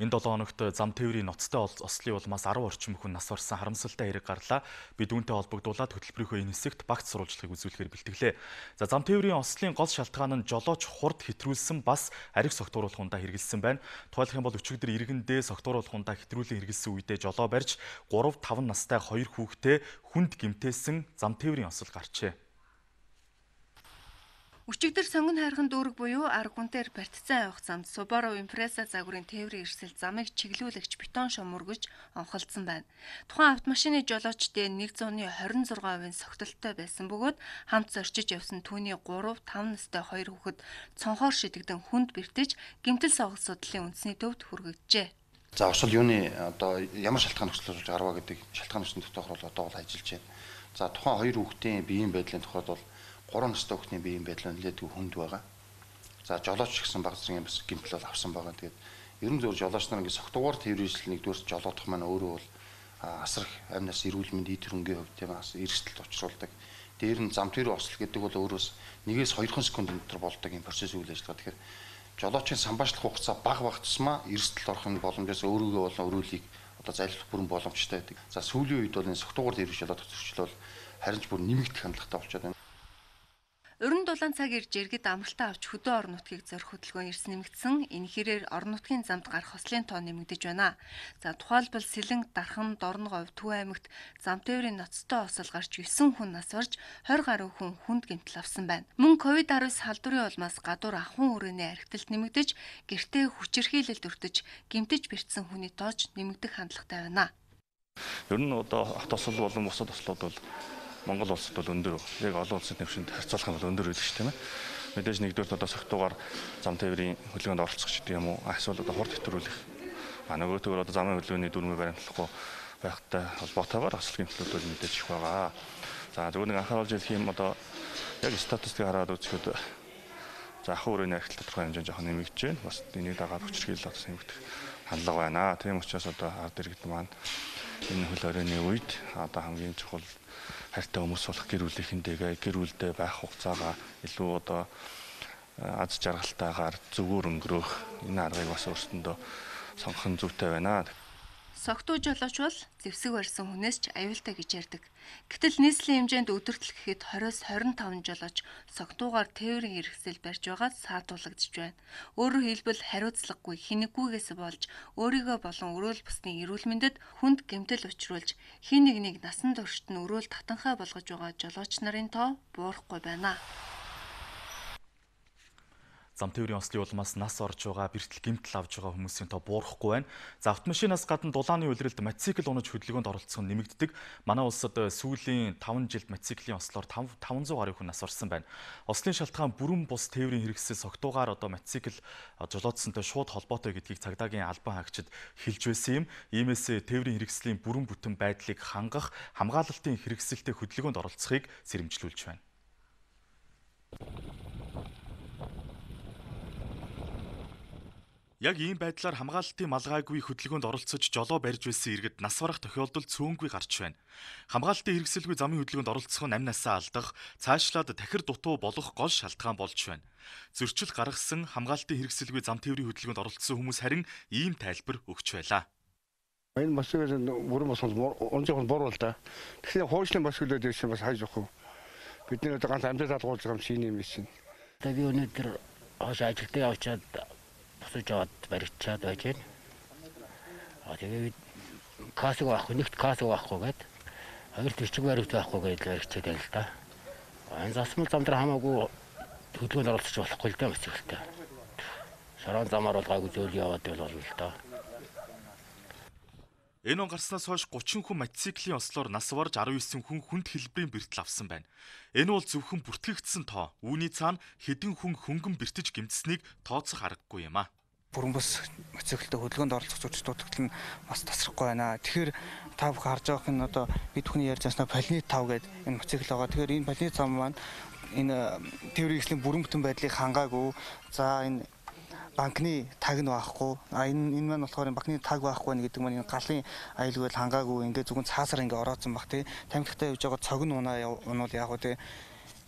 Speaker 1: Энэ 7 хоногт зам тээврийн ноцтой ослын улмаас 10 орчим хүн нас барсан харамсалтай хэрэг гарлаа. Бид үүнтэй холбогдуулаад хөтөлбөрийнхөө энэ хэсэгт багц сурвалжлагыг үзүүлэхээр бэлтгэлээ. За зам тээврийн ослын гол шалтгаан нь жолооч хурд хэтрүүлсэн бас ариг согтууруулах ундаа хэрэгэлсэн байна. Тухайлх юм бол өчигдөр иргэндээ согтууруулах ундаа хэтрүүлэн хэрэгэлсэн үедээ жолоо барьж 3 5 настай хоёр хүүхдээ хүнд гимтээсэн зам тээврийн осол гарчээ.
Speaker 2: Өчигдөр сонгон хайрхан дүүрэг буюу арга хүнээр барьцсан авах замд Subaru Impreza загварын тээврийн эрсэл замыг чиглүүлэгч бетон шумургаж онхолдсон байна. Тухайн автомашины жолоочдын 126%-ын согтолтой байсан бөгөөд хамт зорчиж явсан түүний 3 5 настай хоёр хүүхэд цонхоор шидэгдэн хүнд бэртэж гэмтэл согол судлалын үндэсний төвд хүргэжээ.
Speaker 16: За осол юуны одоо ямар шалтгаан нөхцөл болж гарваа гэдэг шалтгаан нөхцөл тохиол одоо бол ажиллаж байна. За тухайн хоёр хүүхдийн биеийн байдлын тухайд бол 3 настай хүүхний биеийн байдал нэлээдгүй хүнд байгаа. За жолооч гэсэн баг зэргийн бас гимтэл бол авсан байгаа. Тэгээд ерөн зөв жолооч нар ингээд согтуугаар тэрвэрлэл нэгдүгээр жолоодох маань өөрөө бол асрах амнаас эрүүл мэндийн төрөнгийн хувьд тийм бас эрсдэлт учруулдаг. Дээр нь зам тэр осол гэдэг бол өөрөөс нэгээс 2 секунд дотор болдог юм процесс үйл ажиллагаа. Тэгэхээр жолоочийн самбаачлах хугацаа бага бага тусмаа эрсдэлт орохын боломжоос өөрийгөө болон өрөөлийг одоо зайлшгүй бүрэн боломжтой байдаг. За сүүлийн үед бол энэ согтуугаар тэрвэрлэл жолоодох зөрчил бол харин ч бүр нэмэгдэх хандлагатай болчиход байна.
Speaker 2: Өрн дулаан цаг ирж иргэд амралтаа авч хөдөө орон нутгийг зорих хөдөлгөөн эрс нэмэгдсэн. Энэ хэрээр орон нутгийн замд гарах ослын тоо нэмэгдэж байна. За тухайлбал Сэлэнг, Дархан, Дорноговь, Төв аймагт зам тээврийн ноцтой осол гарч 9 хүн нас барж 20 гаруй хүн хүнд гэмтэл авсан байна. Мөн ковид-19 халдварын улмаас гадуур ахуйн хүрээний архиталт нэмэгдэж, гэртээ хүчирхийлэлд өртөж, гэмтэж бэртсэн хүний тооч нэмэгдэх хандлагатай байна.
Speaker 9: Ер нь одоо хот осол болон бусад ослууд бол Монгол улсад бол өндөр. Яг олон улсын төвшөнд харьцуулах юм бол өндөр байдаг шүү дээ. Мэдээж нэгдүгээр одоо согтуугаар зам тээврийн хөдөлгөөнд оролцох гэдэг юм уу? Эсвэл одоо хурд хэтрүүлэх. А нөгөөтэйгөр одоо замын хөдөлгөөний дүрмээ баримтлахгүй байхтай холбоотойгоор асуулгын төлөвүүд бол мэдээж их байгаа. За зөвхөн нэг анхааруулж хэлэх юм одоо яг статистикийг хараад үзэхэд за ахуй өрөөний архитект тодорхой хэмжээнд жоохон нэмэгдэж байна. Бас энийг дагаад хүчрхийлэл бас нэмэгдэх хандлага байна. Тийм учраас одоо ард иргэд маань энэ хөл оройны үед одоо хамгийн чухал хайртай хүмүүс болох гэр бүлийнхэндээ гэр бүлдээ байх хугацаагаа илүү одоо аз жаргалтайгаар зөвөр өнгөрөөх энэ аргыг бас өөрсөндөө сонгох нь зүйтэй байна.
Speaker 17: Согтуу жолооч бол зэвсэг барьсан хүнээс ч аюултай гэж ярьдаг. Гэтэл нийслэлийн хэмжээнд өдөртөл гэхэд 20-с 25 жолооч согтуугаар тээврийн хэрэгсэл барьж байгаа саатуулагдж байна. Өөрөөр хэлбэл хариуцлагагүй хинэггүйгээс болж өөрийгөө болон өрөөл бүсний эрүүл мэндэд хүнд гэмтэл учруулж хин нэг нэг насан туршид нь өрөөл татанхай болгож байгаа жолооч нарын тоо буурахгүй байна.
Speaker 1: Зам тээврийн ослын улмаас нас орж байгаа бэртэл гимтэл авж байгаа хүмүүсийн тоо буурахгүй байна. За автомашинаас гадна дулааны улиралд мотоцикл унаж хөдөлгөөнд оролцох нь нэмэгддэг. Манай улсад сүүлийн 5 жилд мотоциклийн ослоор 500 гаруй хүн нас орсон байна. Ослын шалтгаан бүрэн бус тээврийн хэрэгсэл согтуугаар одоо мотоцикл жолоодсонтой шууд холбоотой гэдгийг цагдаагийн албан хаагчид хэлж байсан юм. Иймээс тээврийн хэрэгслийн бүрэн бүтэн байдлыг хангах хамгаалалтын хэрэгсэлтэй хөдөлгөөнд оролцохыг сэрэмжлүүлж байна. Яг ийм байдлаар хамгаалалтын малгайгүй хөдөлгөөнд оролцож жолоо барьж байсан иргэд нас барах тохиолдол цөөнгүй гарч байна. Хамгаалалтын хэрэгсэлгүй замын хөдөлгөөнд оролцох нь 8 насаа алдах, цаашлаад тахир дутуу болох гол шалтгаан болж байна. Зөрчил гаргасан хамгаалалтын хэрэгсэлгүй зам тээврийн хөдөлгөөнд оролцсон хүмүүс харин ийм тайлбар өгч байлаа.
Speaker 16: Энэ машинаас бүрэн бас он жоохон бор бол та. Тэгэхээр хуучлын бас хөлөөд ирсэн бас хайж явах. Бидний одоо ганц амьд залгуулж байгаа юм шиг юм шиг.
Speaker 18: Тэгээ би өнөөдөр хоош ажилдаа явчаад босож аваад баригчаад байж байна. А тэгээд касыг авахгүй нэгт касыг авахгүй гээд хоёр төрчиг баригт авахгүй гээд баригчаад байна л да. Энэ засмал зам дээр хамаагүй хөдөлгөөнд оролцож болохгүй л да мэсгэлтэй. Шорон замаар бол гайгүй зөөл яваад байл болно л да.
Speaker 1: Энэ он гарснаас хойш 30 хүн мотоциклийн ослоор нас барж 19 хүн хүнд хэлбэрийн бэртэл авсан байна. Энэ бол зөвхөн бүртгэгдсэн тоо. Үүний цаана хэдэн хүн хөнгөн бэртэж гимтсэнийг тооцох аргагүй юм а.
Speaker 19: Бүрэн бус мотоциклтэй хөдөлгөөнд оролцох зүйч дутагдал нь бас тасрахгүй байна. Тэгэхээр та бүхэн харж байгаах нь одоо бид бүхний ярьж байгаа полинит 5 гэдэг энэ мотоцикл байгаа. Тэгэхээр энэ полинит 5 маань энэ тээврийн хэслийн бүрэн бүтэн байдлыг хангаагүй. За энэ банкны таг нь байхгүй. А энэ энэ маань болохоор банкны таг байхгүй нэ гэдэг маань энэ галын аюулгүй хангаагүй ингээд зүгээр цаасаар ингээд ороодсон баг тий. Тамхитай явж байгаа цог нь унаа унвал яг уу тий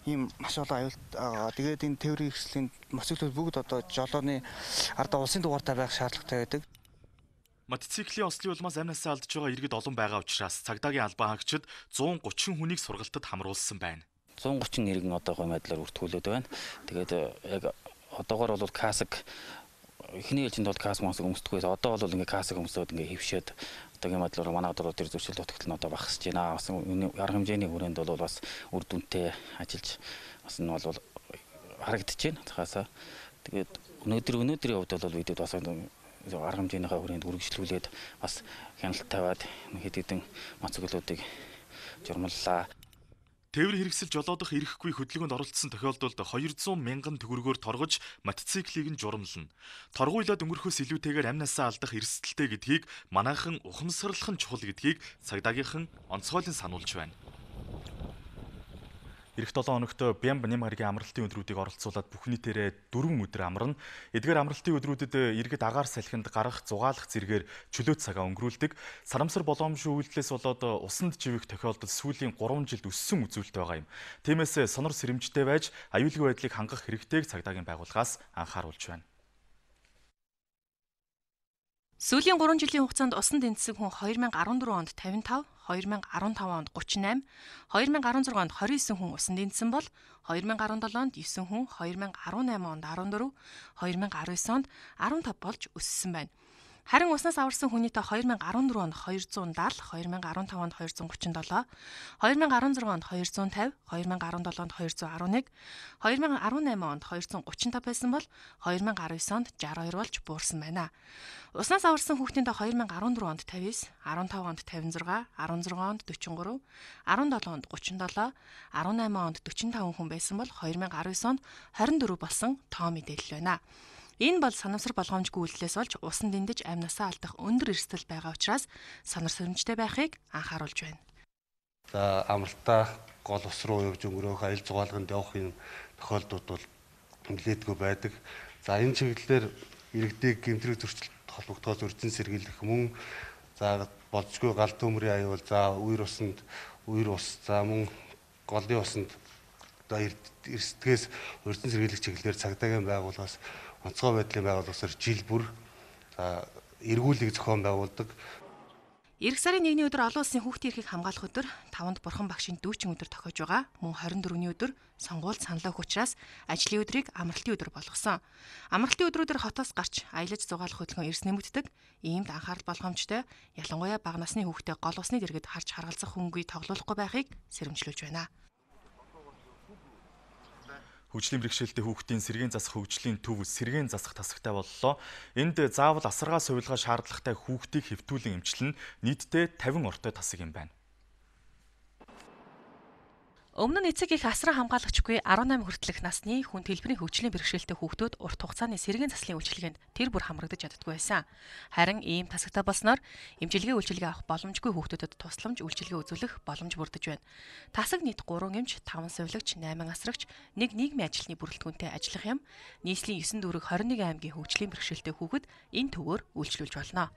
Speaker 19: ийм маш олон аюулт байгаа. Тэгээд энэ тээврийн хэслийн мотоциклүүд бүгд одоо жолооны ардаа улсын дугаартай байх шаардлагатай байдаг.
Speaker 1: Мотоциклийн ослын улмаас амнасаа алдж байгаа иргэд олон байгаа учраас цагдаагийн албан хаагчид 130 хүнийг сургалтад хамруулсан байна.
Speaker 20: 130 иргэн одоогоо байдлаар үртгүүлээд байна. Тэгээд яг одоогоор бол касаг эхний ээлжинд бол кас мосог өмсдөг байсан. Одоо бол ингээ касаг өмсөд ингээ хөвшөөд одоогийн бодлоор манай одоо тэр зөрчил дутагтал нь одоо багасж байна. Бас арга хэмжээний хүрээнд бол бас үр дүнтэй ажиллаж бас нь бол харагдаж байна. Цахаасаа тэгээд өнөөдөр өнөөдрийн хувьд бол бидэд бас арга хэмжээнийхээ хүрээнд үргэлжлүүлээд бас хяналт тавиад хэд хэдэн моцоглуудыг журмаллаа.
Speaker 1: Тээвэр хэрэгсэл жолоодох ирэхгүй хөдөлгөөнд оролцсон тохиолдолд 200 мянган төгрөгөөр торгож мотоциклийг нь журамлана. Торгуйлаад өнгөрөхөөс илүүтэйгээр амнасаа алдах эрсдэлтэй гэдгийг манайхан ухамсарлах нь чухал гэдгийг цагдаагийнхан онцгойлон сануулж байна. Ирэх 7 хоногт Бямб нэм харгийн амралтын өдрүүдийг оролцуулаад бүх нийтээрээ 4 өдөр амарна. Эдгээр амралтын өдрүүдэд иргэд агаар салхинд гарах, зугаалах зэрэгээр чөлөөт цагаа өнгөрүүлдэг. Сарамсар боломжгүй үйлдэлээс болоод усанд живэх тохиолдол сүүлийн 3 жилд өссөн үзүүлэлт байгаа юм. Тиймээс сонор сэрэмжтэй байж аюулгүй байдлыг хангах хэрэгтэйг цагдаагийн байгууллагаас анхааруулж байна.
Speaker 17: Сүүлийн 3 жилийн хугацаанд усан тэнцсэн хүн 2014 онд 55, 2015 онд 38, 2016 онд 29 хүн усан тэнцсэн бол 2017 онд 9 хүн, 2018 онд 14, 2019 онд 15 болж өссөн байна. Харин уснаас аварсан хүний тоо 2014 онд 270, 2015 онд 237, 2016 онд 250, 2017 онд 211, 2018 онд 235 байсан бол 2019 онд 62 болж буурсан байна. Уснаас аварсан хүүхдийн тоо 2014 онд 59, 15 онд 56, 16 онд 43, 17 онд 37, 18 онд 45 хүн байсан бол 2019 онд 24 болсон тоо мэдээлэл байна. Энэ бол санамсар болгоомжгүй үйлдэлээс болж усан дэндэж амнасаа алдах өндөр эрсдэл байгаа учраас санар сөрөмжтэй байхыг анхааруулж байна.
Speaker 21: За амралтаа гол ус руу явж өнгөрөөх аялал зугаалганд явах юм тохиолдлууд бол нэлээдгүй байдаг. За энэ чиглэлээр иргэдийг гэмтрэг зөрчилд холбогдохоос үрдэн сэргийлэх мөн за болцгүй гал төмрийн аюул за үер усанд үер ус за мөн голын усанд одоо эрсдгээс үрдэн сэргийлэх чиглэлээр цагдаагийн байгууллагаас онцгой байдлын байгууллагасаар жил бүр эргүүлэг зохион байгуулдаг.
Speaker 17: Ирэх сарын 1-ний өдөр олон улсын хүүхдийн эрхийг хамгаалах өдөр 5-нд бурхан багшийн дүүчин өдөр тохиож байгаа. Мөн 24-ний өдөр сонгуульд саналаа өгөх учраас ажлын өдрийг амралтын өдөр болгосон. Амралтын өдрүүдээр хотоос гарч аялаж зугаалах хөдөлгөөн эрс нэмэгддэг. Иймд анхаарал болгоомжтой ялангуяа бага насны хүүхдээ гол усны дэргэд харж харгалзах хөнгөийг тоглоулахгүй байхыг сэрэмжлүүлж байна.
Speaker 1: Хөгжлийн бэрхшээлтэй хүүхдийн сэргийн засах хөгжлийн төв сэргийн засах тасагтай боллоо. Энд заавал асаргаа сувилгаа шаардлагатай хүүхдийг хэвтүүлэн эмчилнэ. Нийтдээ 50 ортой тасаг юм байна.
Speaker 17: Өмнө нь эцэг их асран хамгаалагчгүй 18 хүртэлх насны хүн төлбөрийн хөгжлийн бэрхшээлтэй хүүхдүүд урт хугацааны сэргийн заслын үйлчилгээнд тэр бүр хамрагдаж чаддгүй байсан. Харин ийм тасагтай болсноор эмчилгээ үйлчилгээ авах боломжгүй хүүхдүүдэд тусламж үйлчилгээ үзүүлэх боломж бүрдэж байна. Тасаг нийт 3 эмч, 5 сувилагч, 8 асрагч, нэг нийгмийн ажилтны бүрэлдэхүүнтэй ажиллах юм. Нийслэлийн 9 дүүрэг 21 аймгийн хөгжлийн бэрхшээлтэй хүүхэд энэ төвөөр үйлчлүүлж болно.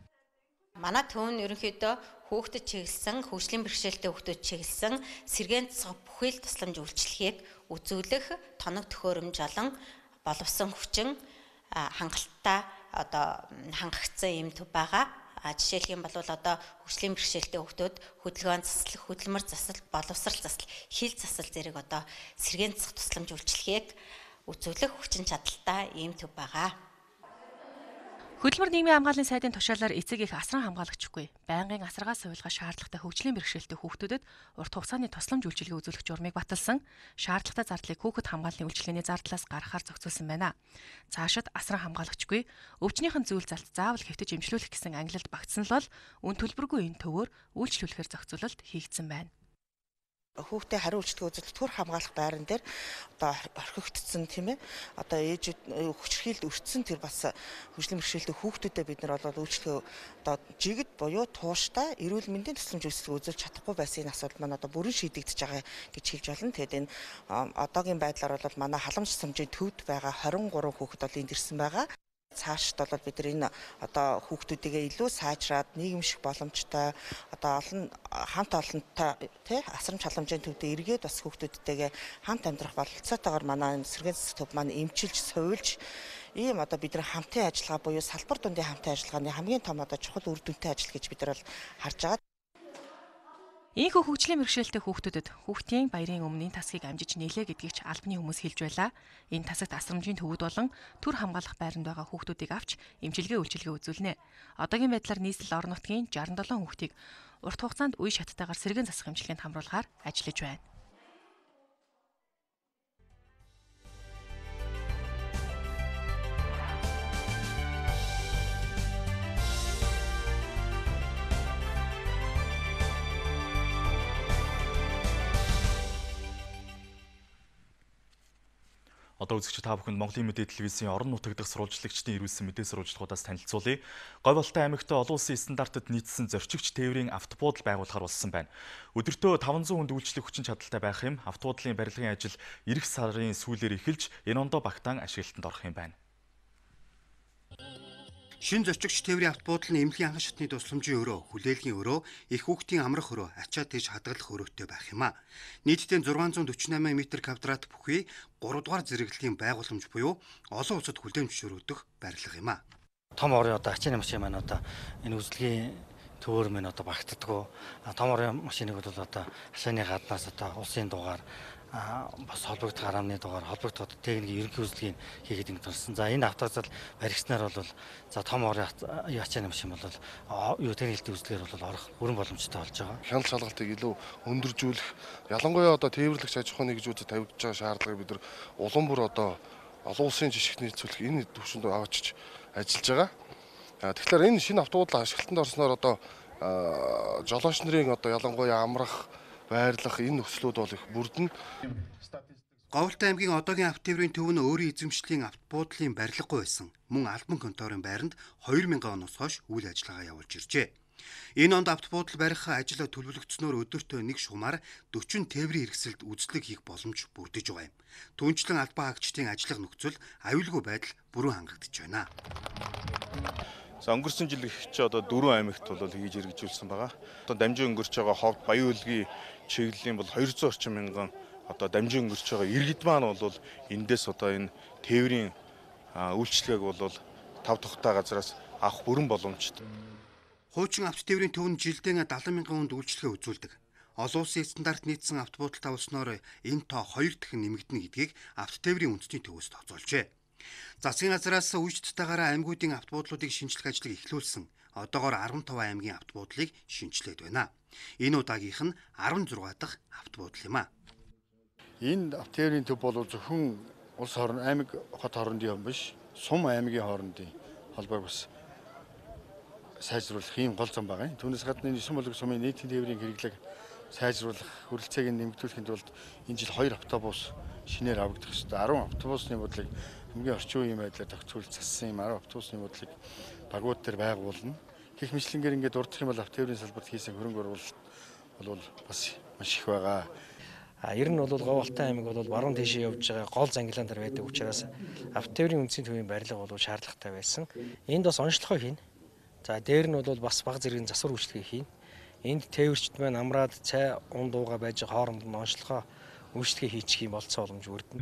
Speaker 22: Манай төв нь ерөнхийдөө хүүхдэд чиглэсэн, хөгжлийн бэрхшээлтэй хүүхдэд чиглэсэн сэргээн бүхэл тусламж үйлчлэгийг үзүүлэх тоног төхөөрөмж олон боловсон хүчин хангалттай одоо хангагдсан юм төв байгаа. А жишээлх юм бол одоо хөгжлийн бэрхшээлтэй хүүхдүүд хөдөлгөөн засал, хөдөлмөр засал, боловсрал засал, хил засал зэрэг одоо сэргээн засах тусламж үйлчлэгийг үзүүлэх хүчин чадалтай ийм төв байгаа.
Speaker 17: Хөдөлмөр нийгмийн хамгааллын сайдын тушаалаар эцэг их асран хамгаалагчгүй. Байнгын асаргаа сувилга шаардлагатай хөгжлийн бэрхшээлтэй хүүхдүүдэд урт хугацааны тусламж үйлчилгээ үзүүлэх журмыг баталсан. Шаардлагатай зардлыг хүүхэд хамгааллын үйлчилгээний зардлаас гаргахаар зохицуулсан байна. Цаашид асран хамгаалагчгүй. Өвчнийхэн зүйл залт заавал хэвтэж эмчлүүлэх гэсэн ангилалд багтсан л бол үн төлбөргүй энэ төвөөр үйлчлүүлэхээр зохицуулалт хийгдсэн байна
Speaker 23: хүүхдээ хариу үйлчлэг үзэл төр хамгаалах байран дээр одоо орхигдсон тийм ээ одоо ээж хүчрхийлд өртсөн тэр бас хөгжлийн бэрхшээлтэй хүүхдүүдэд бид нар бол үйлчлэг одоо жигд буюу тууштай эрүүл мэндийн тусламж үйлчлэг үзүүлж чадахгүй байсан энэ асуудал маань одоо бүрэн шийдэгдэж байгаа гэж хэлж байна. Тэгээд энэ одоогийн байдлаар бол манай халамж самжийн төвд байгаа 23 хүүхэд бол энд ирсэн байгаа цаашд бол бид энэ одоо хүүхдүүдийгээ илүү сайжраад нийгэмших боломжтой одоо олон хамт олонтой тий асрамж халамжийн төвдө эргээд бас хүүхдүүдтэйгээ хамт амьдрах бололцоотойгоор манай энэ сэргээн төв маань эмчилж сувилж ийм одоо бидний хамтын ажиллагаа буюу салбар дундын хамтын ажиллагааны хамгийн том одоо чухал үр дүнтэй ажил гэж бид нар бол харж байгаа.
Speaker 17: Ийхүү хөгжлийн бэрхшээлтэй хүүхдүүдэд хүүхдийн баярын өмнгийн тасгийг амжиж нээлээ гэдгийг ч албаны хүмүүс хэлж байлаа. Энэ тасагт асрамжийн төвүүд болон төр хамгаалах байранд байгаа хүүхдүүдийг авч эмчилгээ үйлчилгээ үзүүлнэ. Одоогийн байдлаар нийслэл орон нутгийн 67 хүүхдийг урт хугацаанд үе шаттайгаар сэргэн засах эмчилгээнд хамруулахаар ажиллаж байна.
Speaker 1: Одоо үзэгч та бүхэнд Монголын мэдээ телевизийн орон нутаг дахь сурвалжлагчдын ирүүлсэн мэдээ сурвалжлагуудаас танилцуулъя. Говьолтой аймагт олон улсын стандартад нийцсэн зорчигч тээврийн автобуудал байгуулахар болсон байна. Өдөртөө 500 хүнд үйлчлэх хүчин чадалтай байх юм. Автобуудлын барилгын ажил эх сарын сүүлээр эхэлж энэ ондоо багтаан ашиглалтанд орох юм байна.
Speaker 24: Шин зорчигч тээврийн автобуудал нь эмнэлгийн анхан шатны тусламжийн өрөө, хүлээлгийн өрөө, их хүүхдийн амрах өрөө, ачаа тийш хадгалах өрөөтэй байх юм а. Нийтдээ 648 м квадрат бүхий 3 дугаар зэрэглэлийн байгууламж буюу олон улсад хүлээмж шөрөгдөх барилга юм а.
Speaker 25: Том орын одоо ачааны машин маань одоо энэ үзлэгийн төвөр мэн одоо багтдаг. Том орын машиныг бол одоо хашааны гаднаас одоо улсын дугаар бас холбогдох хараамны дугаар холбогдох техникийн ерөнхий үзлэгийг хийгээд ингэ тулсан. За энэ автозал баригснаар бол за том орын ячааны машин бол юу техникийн үзлэгээр бол орох бүрэн боломжтой болж байгаа.
Speaker 26: Хяналт шалгалтыг илүү өндөржүүлэх ялангуяа одоо тээвэрлэгч аж ахуйн нэгжүүдэд тавигдж байгаа шаардлагыг бид нар улам бүр одоо олон улсын жишгт нийцүүлэх энэ төвшөнд аваачиж ажиллаж байгаа. Тэгэхээр энэ шинэ автобуудлын ашиглалтанд орсноор одоо жолооч нарын одоо ялангуяа амрах байрлах энэ нөхцлүүд бол их бүрдэн.
Speaker 24: Говьлтай аймгийн одоогийн автотеврийн төв нь өөрийн эзэмшлийн автобуудлын барилгагүй байсан. Мөн Альбан конторын байранд 2000 оноос хойш үйл ажиллагаа явуулж иржээ. Энэ онд автобуудал барих ажил төлөвлөгдснөөр өдөртөө нэг шугамаар 40 тээврийн хэрэгсэлд үзлэг хийх боломж бүрдэж байгаа юм. Түүнчлэн албан хаагчдын ажиллах нөхцөл аюулгүй байдал бүрэн хангагдж байна.
Speaker 26: За өнгөрсөн жил их ч одоо дөрвөн аймагт бол хийж хэрэгжүүлсэн байгаа. Одоо дамжин өнгөрч байгаа ховд Баян үлгийн чиглэлийн бол 200 орчим мянган одоо дамжин өнгөрч байгаа иргэд маань бол эндээс одоо энэ тээврийн үйлчлэгийг бол тав тухтай газраас авах бүрэн боломжтой.
Speaker 24: Хуучин авто тээврийн төв нь жилдээ 70 мянган хүнд үйлчлэгээ үзүүлдэг. Олон улсын стандарт нийцсэн авто буудалтай болсноор энэ тоо хоёр дахин нэмэгдэнэ гэдгийг авто тээврийн үндэсний төвөөс тооцоолжээ. Засгийн газраас үйлчлэлтайгаараа аймагуудын авто буудлуудыг шинжлэх ажлыг эхлүүлсэн. Одоогоор 15 аймгийн авто буудлыг шинжилээд байна. Энэ удаагийнх нь 16 дахь авто буудал юм а.
Speaker 27: Энэ авто тээврийн төв бол зөвхөн улс хорн аймаг хот хоорондын юм биш. Сум аймгийн хоорондын холбоог бас сайжруулах ийм гол зам байгаа. Түүнээс гадна энэ 9 болог сумын нийтийн тээврийн хэрэглэг сайжруулах, хүрэлцээг нь нэмэгдүүлэхийн тулд энэ жил 2 автобус шинээр аврагдах ёстой. 10 автобусны бодлыг хамгийн орчин үеийн байдлаар тогтцуулж зассан юм 10 автобусны бодлыг багууд дээр байгуулна. Гэх мэтлэнгээр ингээд урдах юм бол автоэврийн салбарт хийсэн хөрөнгө оруулалт бол бас маш их байгаа.
Speaker 28: А ер нь бол Говьалтай аймаг бол баруун тийшээ явж байгаа гол зангилаан дээр байдаг учраас автоэврийн үндсийн төвийн барилга бол шаардлагатай байсан. Энд бас онцлогоо хийнэ. За дээр нь бол бас баг зэргийн засвар үйлчлэгийг хийнэ. Энд тээвэрчд маань амраад цай ун дууга байж хооронд нь онцлогоо үйлчлэгээ хийчих юм болцсон боломж өрдөн.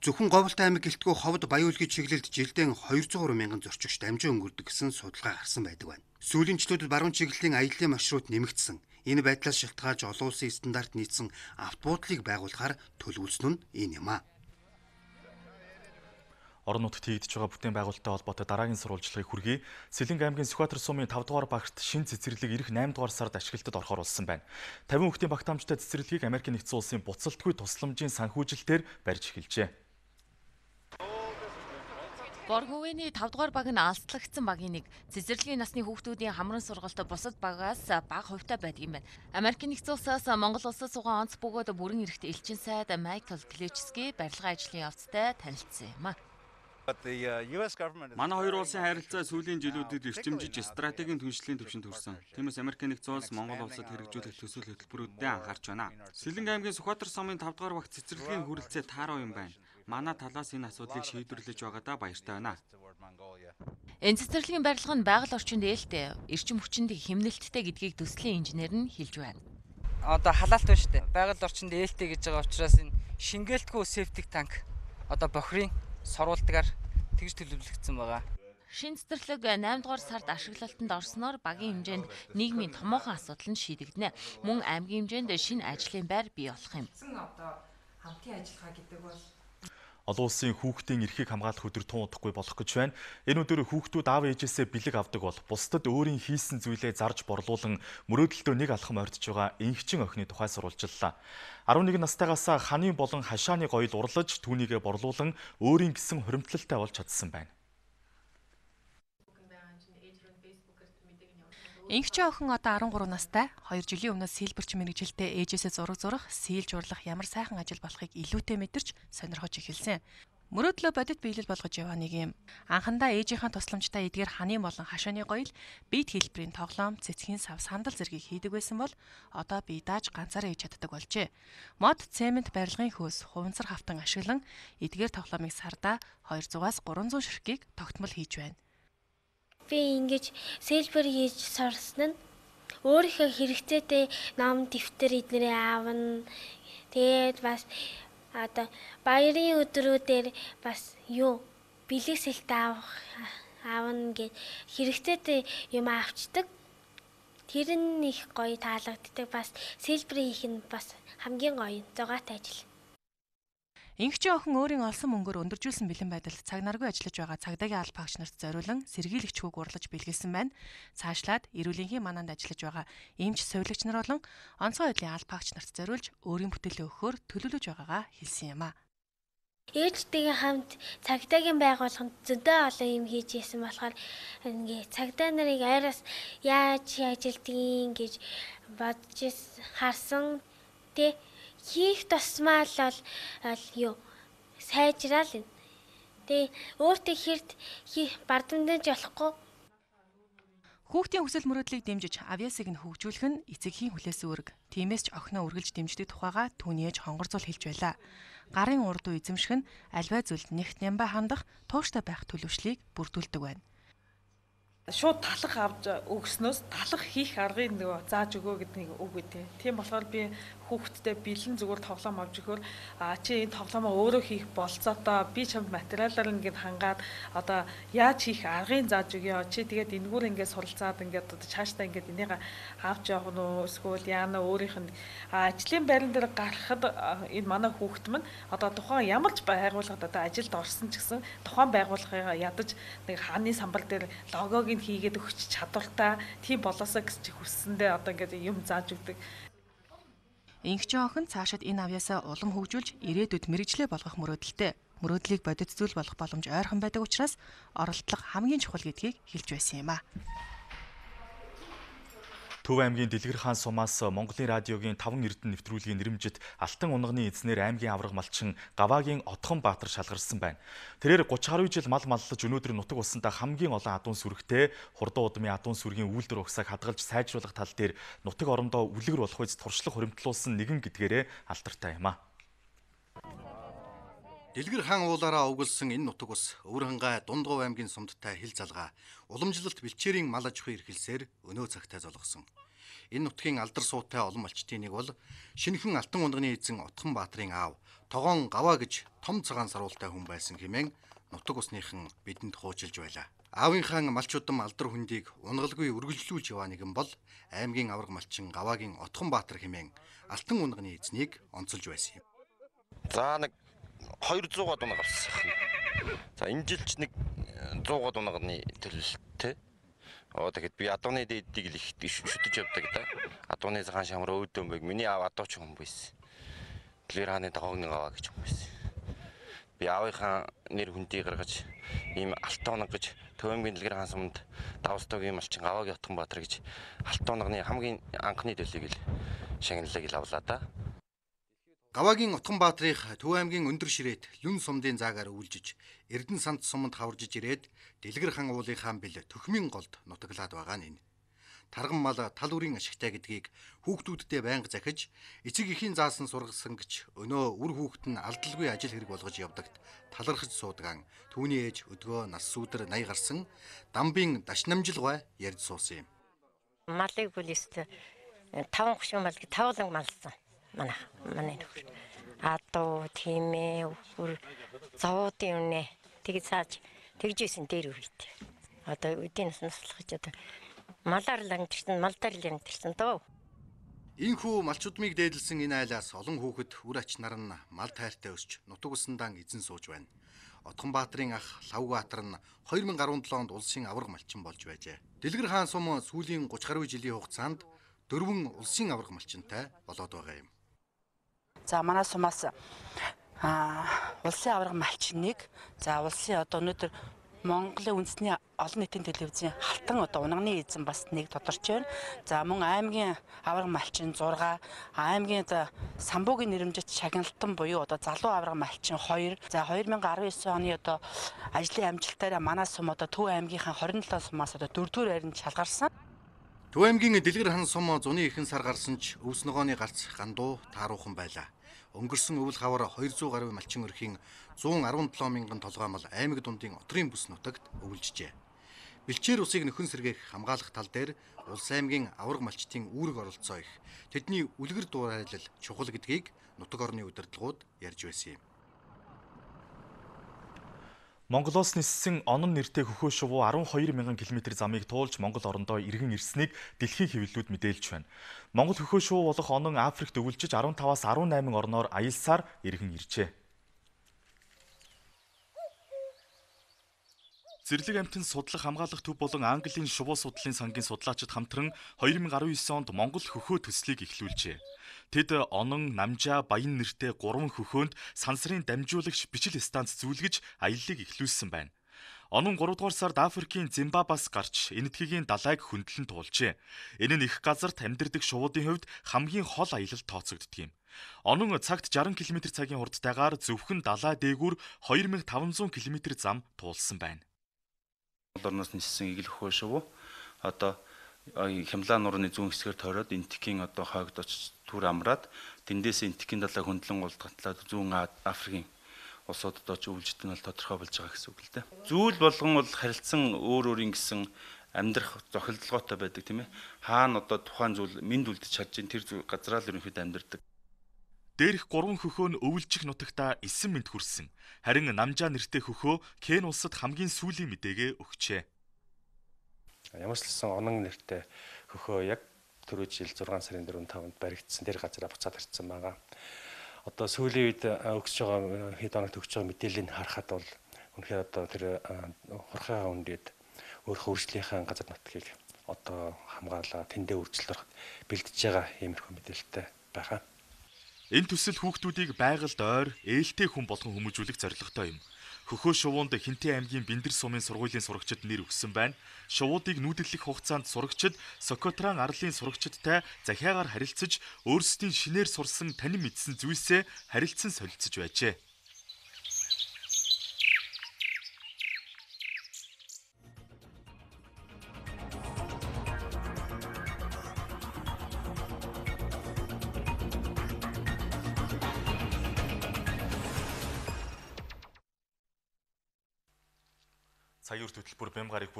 Speaker 24: Зөвхөн Говьалтай аймаг гэлтгүү ховд Баяуулгийн чиглэлд жилдээ 200 мянган зорчигчд амжин өнгөрдөг гэсэн судалгаа гарсан байдаг байна. Сүүлийн жилүүдэд баруун чиглэлийн аяллаа маршрут нэмэгдсэн. Энэ байдлаас шалтгаалж олон улсын стандарт нийцсэн автобуудлыг байгуулахаар төлөвлөсөн нь энэ юм а
Speaker 1: орон нутагт хийгдэж байгаа бүтээн байгуулалттай холбоотой дараагийн сурвалжлагыг хүргэе. Сэлэнг аймгийн Сүхбаатар сумын 5 дугаар багт шин цэцэрлэг ирэх 8 дугаар сард ашиглалтад орохоор болсон байна. 50 хүүхдийн багтаамжтай цэцэрлэгийг Америк нэгдсэн улсын буцалтгүй тусламжийн санхүүжилтээр барьж эхэлжээ.
Speaker 29: Борговыны 5 дугаар баг нь алслагдсан багийн нэг цэцэрлэгийн насны хүүхдүүдийн хамран сургалт бусад багаас бага хувьтай байдаг юм байна. Америк нэгдсэн улсаас Монгол улсад суугаа онц бөгөөд бүрэн эрэхт элчин сайд Майкл Клечский барилгын ажлын явцтай танилцсан юм а.
Speaker 30: Uh, Манай хоёр улсын харилцаа сүүлийн жилүүдэд эрчимжиж стратегийн түншлэлийн төвшөнд хүрсэн. Тиймээс Америк нэгдсэн улс Монгол улсад хэрэгжүүлэх төсөөл хөтөлбөрүүдэд анхаарч байна. Сэлэнг аймгийн Сүхбаатар сумын 5 дугаар багт цэцэрлэгийн хүрэлцээ тааруу юм байна. Манай талаас энэ асуудлыг шийдвэрлэж байгаадаа баяртай байна.
Speaker 29: Энэ цэцэрлэгийн барилга нь байгаль орчинд ээлтэй, эрчим хүчинд хэмнэлттэй гэдгийг төслийн инженер нь хэлж байна.
Speaker 31: Одоо халаалт байна шүү дээ. Байгаль орчинд ээлтэй гэж байгаа учраас энэ шингээлтгүй септик танк одоо бохрын соруулдгаар тэгж төлөвлөгдсөн байгаа.
Speaker 29: Шин цэцэрлэг 8 дугаар сард ашиглалтанд орсноор багийн хэмжээнд нийгмийн томоохон асуудал нь шийдэгдэнэ. Мөн аймгийн хэмжээнд шинэ ажлын байр бий болох юм.
Speaker 32: Одоо хамтын ажиллагаа гэдэг бол
Speaker 1: олон улсын хүүхдийн эрхийг хамгаалах өдөр тун удахгүй болох гэж байна. Энэ өдөр хүүхдүүд аав ээжээсээ бэлэг авдаг бол бусдад өөрийн хийсэн зүйлээ зарж борлуулан мөрөөдөлтөө нэг алхам ойртож байгаа инхчин охины тухай сурвалжлалаа. 11 настайгаас ханы болон хашааны гоёл урлаж түүнийгэ борлуулан өөрийн гэсэн хуримтлалтай болж чадсан байна.
Speaker 17: Инхчи охин одоо 13 настай 2 жилийн өмнөөс сэлбэрч мэрэгжилтэй ээжээсээ зураг зурах, сийлж урлах ямар сайхан ажил болохыг илүүтэй мэдэрч сонирхож эхэлсэн. Мөрөөдлөө бодит биелэл болгож яваа нэг юм. Анхандаа ээжийнхээ тусламжтай эдгээр ханы болон хашааны гоёл бит хэлбэрийн тоглоом, цэцгийн сав, сандал зэргийг хийдэг байсан бол одоо би дааж ганцаараа хийж чаддаг болжээ. Мод цемент барилгын хөөс хуванцар хавтан ашиглан эдгээр тоглоомыг сардаа 200-аас 300 ширхгийг тогтмол хийж байна
Speaker 21: би ингэж сэлбэр хийж сурсан нь өөрийнхөө хэрэгцээтэй ном дэвтэр эднэрээ аавна. Тэгээд бас одоо баярын өдрүүдээр бас юу бэлэг сэлт авах аавна гэж хэрэгцээтэй юм авчдаг. Тэр нь их гоё таалагддаг. Бас сэлбэр хийх нь бас хамгийн гоё зугаатай ажил.
Speaker 17: Инхчи охин өөрийн олсон мөнгөөр өндөржүүлсэн бэлэн байдалд цаг наргүй ажиллаж байгаа цагдаагийн аль багш нарт зориулан сэргийлэгчгүйг урлаж бэлгэлсэн байна. Цаашлаад эрүүлэнхийн мананд ажиллаж байгаа эмч сувилагч нар болон онцгой байдлын аль багч нарт зориулж өөрийн бүтээлээ өгөхөөр төлөвлөж байгаагаа хэлсэн юм а.
Speaker 21: Ээлжтэйгээ хамт цагдаагийн байгууллаганд зөндөө олон юм хийж исэн болохоор ингээ цагдаа нарыг айраас яаж ажилдгийг гэж бодож харсан. Тэ хийх тусмаа л бол юу сайжраал энэ. Тэгээ өөртөө хэрд бардамдаж болохгүй
Speaker 17: Хүүхдийн хүсэл мөрөөдлийг дэмжиж авьяасыг нь хөгжүүлэх нь эцэгхийн хүлээс үүрэг. Тиймээс ч охиноо үргэлж дэмждэг тухайга түүний ээж хонгорцол хэлж байлаа. Гарын урд уу эзэмших нь альваа зүйлд нэгт нямба хандах тууштай байх төлөвшлийг бүрдүүлдэг байна.
Speaker 33: шууд талах авч өгснөөс талах хийх аргыг нөгөө зааж өгөө гэдэг нэг үг үү. Тийм болохоор би хүүхдтэй бэлэн зүгээр тоглоом авч өгөхөөр а чи энэ тоглоомоо өөрөө хийх болцоотоо би чамд материалаар ингээд хангаад одоо яаж хийх аргыг зааж өгье. Чи тэгээд энгүүр ингээд суралцаад ингээд одоо цаашдаа ингээд энийг авч явах нь уу эсвэл яана өөрийнх нь ажлын байран дээр гарахад энэ манай хүүхд мань одоо тухайн ямар ч байгууллагад одоо ажилд орсон ч гэсэн тухайн байгууллагыг ядаж нэг хааны самбар дээр логог нь хийгээд өгч чадвартай тийм болоосоо гэж хүссэндээ одоо ингээд юм зааж өгдөг.
Speaker 17: Инхчин охин цаашид энэ авьяасаа улам хөгжүүлж ирээдүйд мэрэгжлээ болгох мөрөөдөлтэй. Мөрөөдлийг бодит зүйл болох боломж ойрхон байдаг учраас оролдлого хамгийн чухал гэдгийг хэлж байсан юм а.
Speaker 1: Төв аймгийн Дэлгэр хаан сумаас Монголын радиогийн 5 эрдэнэ нэвтрүүлгийн нэрэмжит Алтан унганы эзнэр аймгийн авраг малчин Гаваагийн Отхон Баатар шалгарсан байна. Тэрээр 30 гаруй жил мал маллаж өнөөдөр нутаг усандаа хамгийн олон адуун сүрэгтэй хурдан удмын адуун сүргийн үйлдвэр ухсааг хадгалж сайжруулах тал дээр нутаг орондоо үлгэр болох үз туршлага хуримтлуулсан нэгэн гэдгээрээ алдартай юм а.
Speaker 24: Дэлгэр хаан уулаараа угулсан энэ нутаг ус Өвөрхангай Дундгов аймгийн сумдтай хил залгаа уламжлалт бэлчээрийн мал аж ахуйн эрхэлсээр өнөө цагтаа золгосон. Энэ нутгийн алдар суутай олон малчтын нэг бол шинэхэн алтан унганы эзэн Отхон Баатрин аав Тогоон Гаваа гэж том цагаан саруултай хүн байсан хэмээн нутаг усныхан бидэнд хуучилж байлаа. Аавынхаа малчуудам алдар хүндийг унгалгүй үргэлжлүүлж яваа нэгэн бол аймгийн авраг малчин Гаваагийн Отхон Баатар хэмээн алтан унганы эзнийг онцолж байсан юм.
Speaker 34: За нэг 200 год унаг авсан. За энэ жилч нэг 100 год унганы төлөлттэй Оо тэгэхэд би адууны дээдийг л их шүтэж явдаг да. Адууны цагаан шамраа өөдөн байг. Миний аав адууч хүн байсан. Плер хааны дагоогны аваа гэж хүн байсан. Би аавынхаа нэр хүндий гаргаж ийм алтаоног гэж Төвөмгийн дэлгэр хаан суманд давстуугийн малчин аваагийн отхон баатар гэж алтаоногны хамгийн анхны төлөгийг л шагналыг л авлаа да.
Speaker 24: Гаваагийн Утган Баатрих Төв аймгийн өндөр ширээт Юн сумдын заагаар өвлжиж Эрдэнэ санд суманд хаваржиж ирээд Дэлгэр хан уулынхаа бэл Төхмийн голд нутаглаад байгаа нь энэ. Тарган мал тал үрийн ашигтай гэдгийг хүүхдүүддээ байнга захиж эцэг эхийн заасан сургасан гэж өнөө үр хүүхэд нь алдалгүй ажил хэрэг болгож явдагт талархаж суудагаан түүний ээж өдгөө нас сүудэр 80 гарсан дамбын дашнамжилгай ярьж суусан юм.
Speaker 35: Малыг бүлэст 5 гушуун мал 5 ланг малсан манай манай нөхөр. Адуу тиймээ өвөр зовоодын үнэ тэгж цааж тэгжсэн дээр үргэлт. Одоо үдийн нас наслах гэж одоо малаар л амтэрсэн малдаар л амтэрсэн дөө.
Speaker 24: Ийхүү малчуудмыг дээдлсэн энэ айлаас олон хүүхэд үр ач нар нь мал тайртай өсч нутаг усандаан эзэн сууж байна. Отхон Баатарын ах Лавгаатар нь 2017 онд улсын авраг малчин болж байжээ. Дэлгэр хаан сум сүүлийн 30 гаруй жилийн хугацаанд дөрвөн улсын авраг малчинтай болоод байгаа юм.
Speaker 36: За манай сумаас а улсын авраг малчныг за улсын одоо өнөөдөр Монголын үндэсний олон нийтийн телевизийн халтан одоо унганы эзэн бас нэг тодорч байна. За мөн аймгийн авраг малчин 6, аймгийн одоо самбуугийн нэрэмжит шагналтан буюу одоо залуу авраг малчин 2. За 2019 оны одоо ажлын амжилтаараа манай сум одоо Төв аймгийнхаа 27 сумаас одоо 4-р байранд шалгарсан.
Speaker 24: Төв аймгийн Дэлгэр хан сум зуны ихэнх сар гарсан ч өвс ногооны гарц гандуу тааруухан байлаа. Өнгөрсөн өвөл хавар 200 гаруй малчин өрхийн 117 мянган толгоймол аймаг дундын отрын бүс нутагт өвлжжээ. Бэлчээр усыг нөхөн сэргээх хамгаалах тал дээр улс аймгийн авраг малчтын үүрэг оролцоо их. Тэдний үлгэр дуурайлал чухал гэдгийг нутаг орны удирдлагууд ярьж байсан юм.
Speaker 1: Монголоос ниссэн онон нэртэй хөхөө шувуу 12 мянган км замыг туулж Монгол орондоо иргэн ирснийг дэлхийн хэвлэлүүд мэдээлж байна. Монгол хөхөө шувуу болох онон Африкт өвлжиж 15-аас 18 орноор аялсаар иргэн иржээ. Зэрлэг амтын судлах хамгаалах төв болон Английн шувуу судлалын сангийн судлаачид хамтран 2019 онд Монгол хөхөө төслийг эхлүүлжээ. Тэд онон, намжаа, баян нэртэй 3 хөхөөнд сансрын дамжуулагч бичил станц зүйлгэж аяллыг эхлүүлсэн байна. Онон 3 дугаар сард Африкийн Зимбабвеас гарч энэтхэгийн далайг хөндлөн туулжээ. Энэ нь их газарт амьдардаг шувуудын хувьд хамгийн хол аялал тооцогддог юм. Онон цагт 60 км цагийн хурдтайгаар зөвхөн далай дээгүүр 2500 км зам туулсан байна.
Speaker 37: Орноос ниссэн игэл хөхөө шувуу одоо хямлаа нуурны зүүн хэсгээр тойроод энтхийн одоо хойгдоч түр амраад тэндээс энтхийн далай хөндлөн голдгатлаад зүүн Африкийн улсуудад очиж өвлжтэн бол тодорхой болж байгаа гэсэн үг л дээ. Зүйл болгон бол харилцсан өөр өөрийн гэсэн амьдрах зохилдолгоотой байдаг тийм ээ. Хаана одоо тухайн зүйл минд үлдэж чадж ин тэр газраа л ерөнхийдөө амьдардаг.
Speaker 1: Дээрх гурван хөхөө нь өвөлжих нутагта 9 минт хүрсэн. Харин намжаа нэртэй хөхөө Кен улсад хамгийн сүүлийн мэдээгээ өгчээ.
Speaker 38: Ямар ч хэлсэн онон нэртэй хөхөө яг түрүү жил 6 сарын 4-5-нд баригдсан тэр газараа буцаад ирсэн байгаа. Одоо сүүлийн үед өгсөж байгаа хэд хоногт өгч байгаа мэдээллийг харахад бол үнэхээр одоо тэр хурхаа үндэд өөрийнхөө үржлийнхаа газар нутгийг одоо хамгаалаа тэндээ үржилж бэлдэж байгаа иймэрхүү мэдээлэлтэй байгаа.
Speaker 1: Энэ төсөл хүүхдүүдийг байгальд ойр ээлтэй хүн болгон хүмүүжүүлэх зорилготой юм. Хөхөө шувуунд Хинтээ аймгийн Бэндэр сумын сургуулийн сурагчид нэр өгсөн байна. Шувуудыг нүүдэллэх хугацаанд сурагчид Сокотран арлын сурагчидтай захиагаар харилцаж өөрсдийн шинээр сурсан танин мэдсэн зүйлсээ харилцан солилцож байжээ.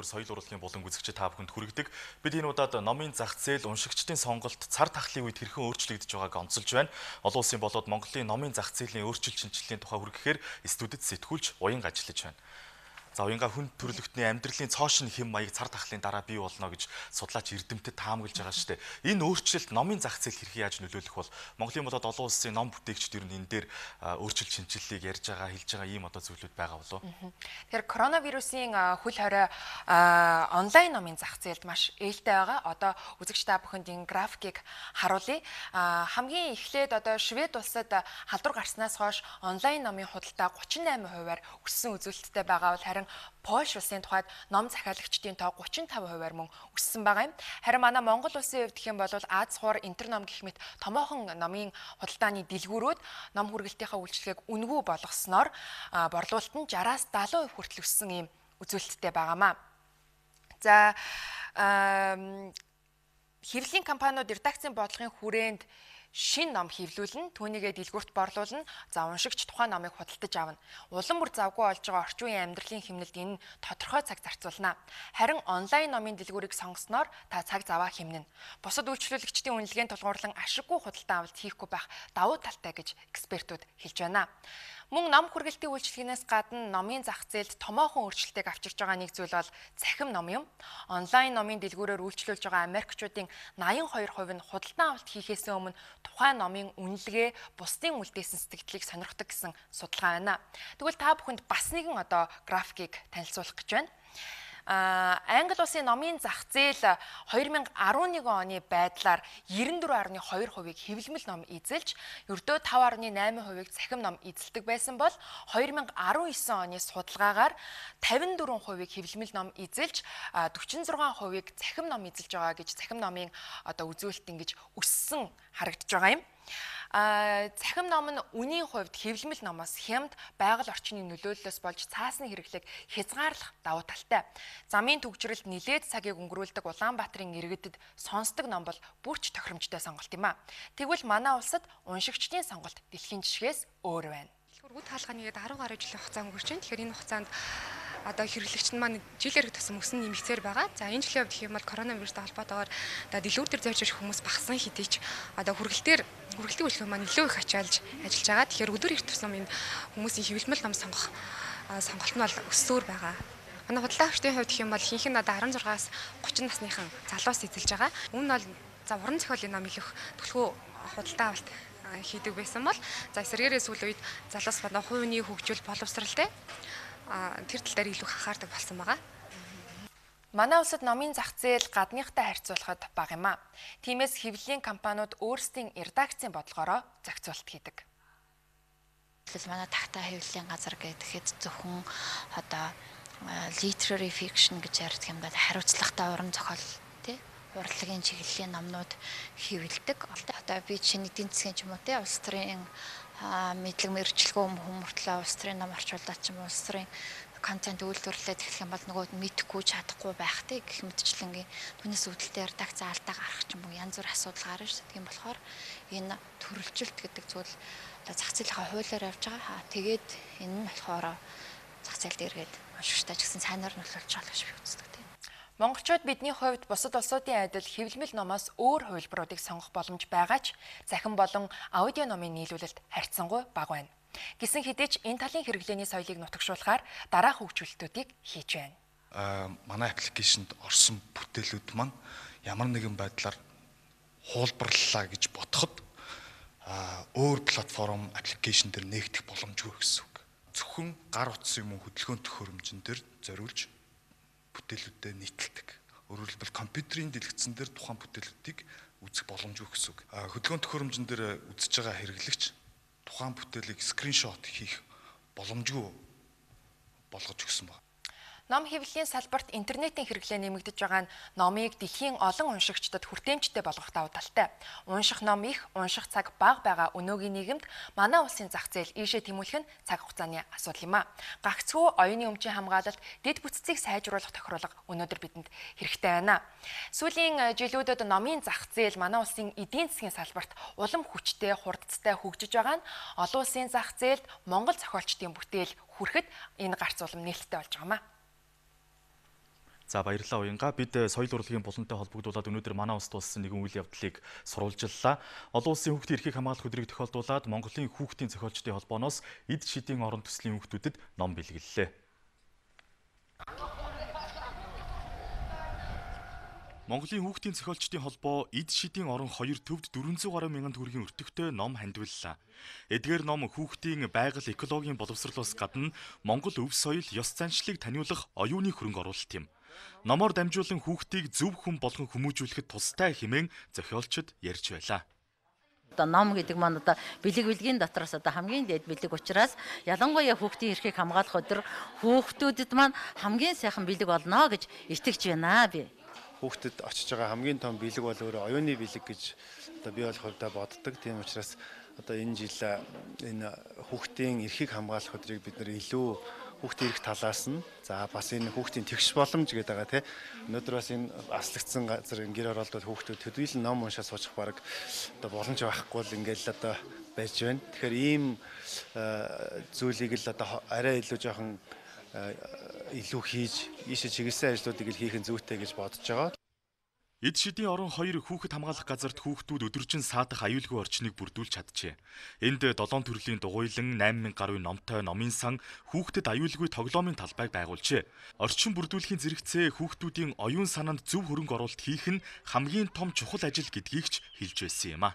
Speaker 1: Бүр соёл урлагийн булан үзэгчид та бүхэнд хүргэдэг. Бид энэ удаад номын зах зээл уншигчдын сонголт цар тахлын үед хэрхэн өөрчлөгдөж байгааг онцолж байна. Олон улсын болоод Монголын номын зах зээлийн өөрчлөлт шинжилгээний тухай хүргэхээр студид сэтгүүлч уян ажиллаж байна. За уянга хүн төрлөختний амьдралын цоошин хэм маяг цар тахлын дараа бий болно гэж судлаач эрдэмтэд таамаглаж байгаа шүү дээ. Энэ өөрчлөлт номын зах зээл хэрхэн яаж нөлөөлөх бол Монголын болоод олон улсын ном бүтээгчид ер нь энэ дээр өөрчлөлт шинжилгээг ярьж байгаа, хэлж байгаа ийм одоо зүйлүүд байгаа болов уу?
Speaker 39: Тэгэхээр коронавирусын хөл хорой онлайн номын зах зээлд маш ээлтэй байгаа. Одоо үзэгч та бүхэнд энэ графикийг харуулъя. Хамгийн эхлээд одоо Швед улсад халдвар гарснаас хойш онлайн номын худалдаа 38%-аар өссөн үзүүлэлттэй байгаа бол харин Польш улсын тухайд ном захиалагчдын тоо 35%-аар мөн өссөн байгаа юм. Харин манай Монгол улсын хувьд гэх юм бол Аз хуур интерном гэх мэт томоохон номын худалдааны дэлгүүрүүд ном хүргэлтийнхаа үйлчлэгийг үнэгүй болгосноор борлуулалт нь 60-аас 70% хүртэл өссөн юм үзүүлэлттэй байгаамаа. За хэвлэлийн компаниуд редакцийн бодлогын хүрээнд шин ном хэвлүүлнэ, түүнийгээ дэлгүрт борлуулна. За уншигч тухайн номыг худалдаж авна. Улам бүр завгүй болж байгаа орчин үеийн амьдралын хэмнэлд энэ тодорхой цаг зарцуулна. Харин онлайн номын дэлгүүрийг сонгосноор та цаг заваа хэмнэнэ. Бусад үйлчлүүлэгчдийн үнэлгээнд тулгуурлан ашиггүй худалдан авалт хийхгүй байх давуу талтай гэж экспертүүд хэлж байна. Мөн ном хүргэлтийн үйлчлэгнээс гадна номын зах зээлд томоохон өөрчлөлтийг авчирч байгаа нэг зүйл бол цахим ном юм. Онлайн номын дэлгүүрээр үйлчлүүлж байгаа Америкчуудын 82% нь худалдан авалт хийхээс өмнө тухайн номын үнэлгээ бусдын үлдээсэн сэтгэлдлийг сонирхдаг гэсэн судалгаа байна. Тэгвэл та бүхэнд бас нэгэн одоо графикийг танилцуулах гэж байна. Англи улсын номын зах зээл 2011 оны байдлаар 94.2%-ийг хэвлэмэл ном эзэлж, ердөө 5.8%-ийг цахим ном эзэлдэг байсан бол 2019 оны судалгаагаар 54%-ийг хэвлэмэл ном эзэлж, 46%-ийг цахим ном эзэлж байгаа гэж цахим номын одоо үзүүлэлт ингэж өссөн харагдаж байгаа юм. Цахим ном нь үнийн хувьд хэвлэмэл номоос хямд байгаль орчны нөлөөллөөс болж цаасны хэрэглээг хязгаарлах давуу талтай. Замын төгжрэлд нилээд цагийг өнгөрүүлдэг Улаанбаатарын иргэдэд сонсдог ном бол бүрч тохиромжтой сонголт юм а. Тэгвэл манай улсад уншигчдын сонголт дэлхийн жишгээс өөр байна.
Speaker 40: Үд хаалганы 10 гаруй жилийн хугацаа өнгөрч байна. Тэгэхээр энэ хугацаанд одоо хэрэглэгч нь маань жилээр тусам өсөн нэмэгцээр байгаа. За энэ жилийн хувьд гэх юм бол коронавирустай холбоотойгоор одоо дэлгүүр дээр зорж ирэх хүмүүс багсан хэдий ч одоо хүргэлтээр хүргэлтийн үйлчлэг маань илүү их ачаалж ажиллаж байгаа. Тэгэхээр өдөр их тусам энэ хүмүүсийн хэвлэмэл ном сонгох сонголт нь бол өссөөр байгаа. Манай худалдаагчдын хувьд гэх юм бол нь одоо 16-аас 30 насныхан залуус эзэлж байгаа. Үүн нь бол за уран зохиолын ном илүү төлхөө худалдаа авалт хийдэг байсан бол за эсвэргээрээ сүүл үед залуус байна хувийн хөгжил боловсралтай тэр тал дээр илүү анхаардаг болсон байгаа.
Speaker 39: Манай улсад номын зах зээл гадныхтай харьцуулахад бага юм а. Тиймээс хэвлэлийн компаниуд өөрсдийн редакцийн бодлогоороо зохицуулт хийдэг.
Speaker 41: Тэгэл манай тагтаа хэвлэлийн газар гэхэд зөвхөн одоо literary fiction гэж ярьдаг юм байна. Хариуцлагатай уран зохиол урлагийн чиглэлийн номнууд хэвлдэг. Одоо би чиний эдийн засгийн ч юм уу тий улс төрийн мэдлэг мэрэгчлэгөө хүмүүртлээ улс төрийн ном орчуулдаг ч юм уу улс төрийн контент үйлдвэрлэлээд эхлэх юм бол нөгөө мэдхгүй чадахгүй байх тий гэх мэтчлэнгийн түүнээс үүдэлтэй редакц алдаа гарах ч юм уу янз бүр асуудал гарна шүү. Тийм болохоор энэ төрөлжилт гэдэг зүйл зах зээлийн хуулиар явж байгаа. Аа тэгээд энэ нь болохоор зах зээлд эргээд уншигчтай ч гэсэн сайнаар нөлөөлж байгаа гэж би үздэг.
Speaker 39: Монголчууд бидний хувьд бусад улсуудын адил хэвлэмэл номоос өөр хувилбаруудыг сонгох боломж байгаа ч захин болон аудио номын нийлүүлэлт харьцангуй бага байна. Гисэн хэдий ч энэ талын хэрэглээний соёлыг нутагшуулахаар дараах хөгжүүлэлтүүдийг хийж байна.
Speaker 42: Аа манай аппликейшнд орсон бүтээлүүд маань ямар нэгэн байдлаар хуулбарлалаа гэж бодоход аа өөр платформ аппликейшн дээр нээгдэх боломжгүй гэсэн үг. Зөвхөн гар утсан юм уу хөдөлгөөн төхөөрөмжн дээр зориулж бүтээлүүдэд нийтэлдэг. Өөрөөр хэлбэл компьютерийн дэлгэцэн дээр тухайн бүтээлүүдийг үзэх боломжгүй гэсэн үг. Хөдөлгөөн төхөөрөмжн дээр үзэж байгаа хэрэглэгч тухайн бүтээлийг скриншот хийх боломжгүй болгож өгсөн байна.
Speaker 39: Ном хэвлэлийн салбарт интернетийн хэрэглээ нэмэгдэж байгаа нь номыг дэлхийн олон уншигчдад хүртээмжтэй болгох давуу талтай. Унших ном их, унших цаг бага байгаа өнөөгийн нийгэмд манай улсын зах зээл ийшээ тэмүүлэх нь цаг хугацааны асуудал юм а. Гагцхүү оюуны өмчийн хамгаалалт, дэд бүтцийг сайжруулах тохиолдол өнөөдөр бидэнд хэрэгтэй байна. Сүүлийн жилүүдэд номын зах зээл манай улсын эдийн засгийн салбарт улам хүчтэй, хурдцтай хөгжиж байгаа нь олон улсын зах зээлд Монгол зохиолчдын бүтээл хүрэхэд энэ гарц улам нээлттэй болж байгаа юм а.
Speaker 1: За баярлалаа уянга. Бид э, соёл урлагийн булантай холбогдуулаад өнөөдөр манай улсад болсон нэгэн үйл явдлыг сурвалжллаа. Олон улсын хүүхдийн эрхийг хамгаалах өдрийг тохиолдуулаад Монголын хүүхдийн зохиолчдын холбооноос эд шидийн орон төслийн хүүхдүүдэд ном бэлгэллээ. Монголын хүүхдийн зохиолчдын холбоо эд шидийн орон 2 төвд 400 гаруй мянган төгрөгийн өртөгтэй ном хандвиллаа. Эдгээр ном хүүхдийн байгаль экологийн боловсролоос гадна Монгол өв соёл, ёс заншлыг таниулах оюуны хөрөнгө оруулалт юм. Номоор дамжуулан хүүхдийг зөв хүн болгон хүмүүжүүлэхэд тустай хэмээн зохиолчд ярьж байлаа
Speaker 43: одоо ном гэдэг маань одоо бэлэг бэлгийн дотроос одоо хамгийн дээд бэлэг учраас ялангуяа хүүхдийн эрхийг хамгаалах өдөр хүүхдүүдэд маань хамгийн сайхан бэлэг болно гэж итгэж байна би.
Speaker 44: Хүүхдэд очиж байгаа хамгийн том бэлэг бол өөрөө оюуны бэлэг гэж одоо би бол хувьдаа боддог. Тийм учраас одоо энэ жил энэ хүүхдийн эрхийг хамгаалах өдрийг бид нэр илүү хүүхдийн эрх талаас нь за бас энэ хүүхдийн тэгш боломж гэдэг байгаа тий. Өнөөдөр бас энэ аслагдсан газар гэр оролдоод хүүхдүүд төдийлөн ном уншаа суучих баг одоо боломж байхгүй л ингээл одоо байж байна. Тэгэхээр ийм зүйлийг л одоо арай илүү жоохон илүү хийж ийшээ чиглэсэн ажлуудыг л хийх нь зүйтэй гэж бодож байгаа.
Speaker 1: Эд шидийн орон хоёр хүүхэд хамгаалах газарт хүүхдүүд өдөржин саадах аюулгүй орчныг бүрдүүлж чаджээ. Энд 7 төрлийн дугуйлан 8000 гаруй номтой номын сан хүүхдэд аюулгүй тоглоомын талбайг байгуулжээ. Орчин бүрдүүлэхийн зэрэгцээ хүүхдүүдийн оюун санаанд зөв хөрөнгө оруулалт хийх нь хамгийн том чухал ажил гэдгийг ч хэлж байсан юм а.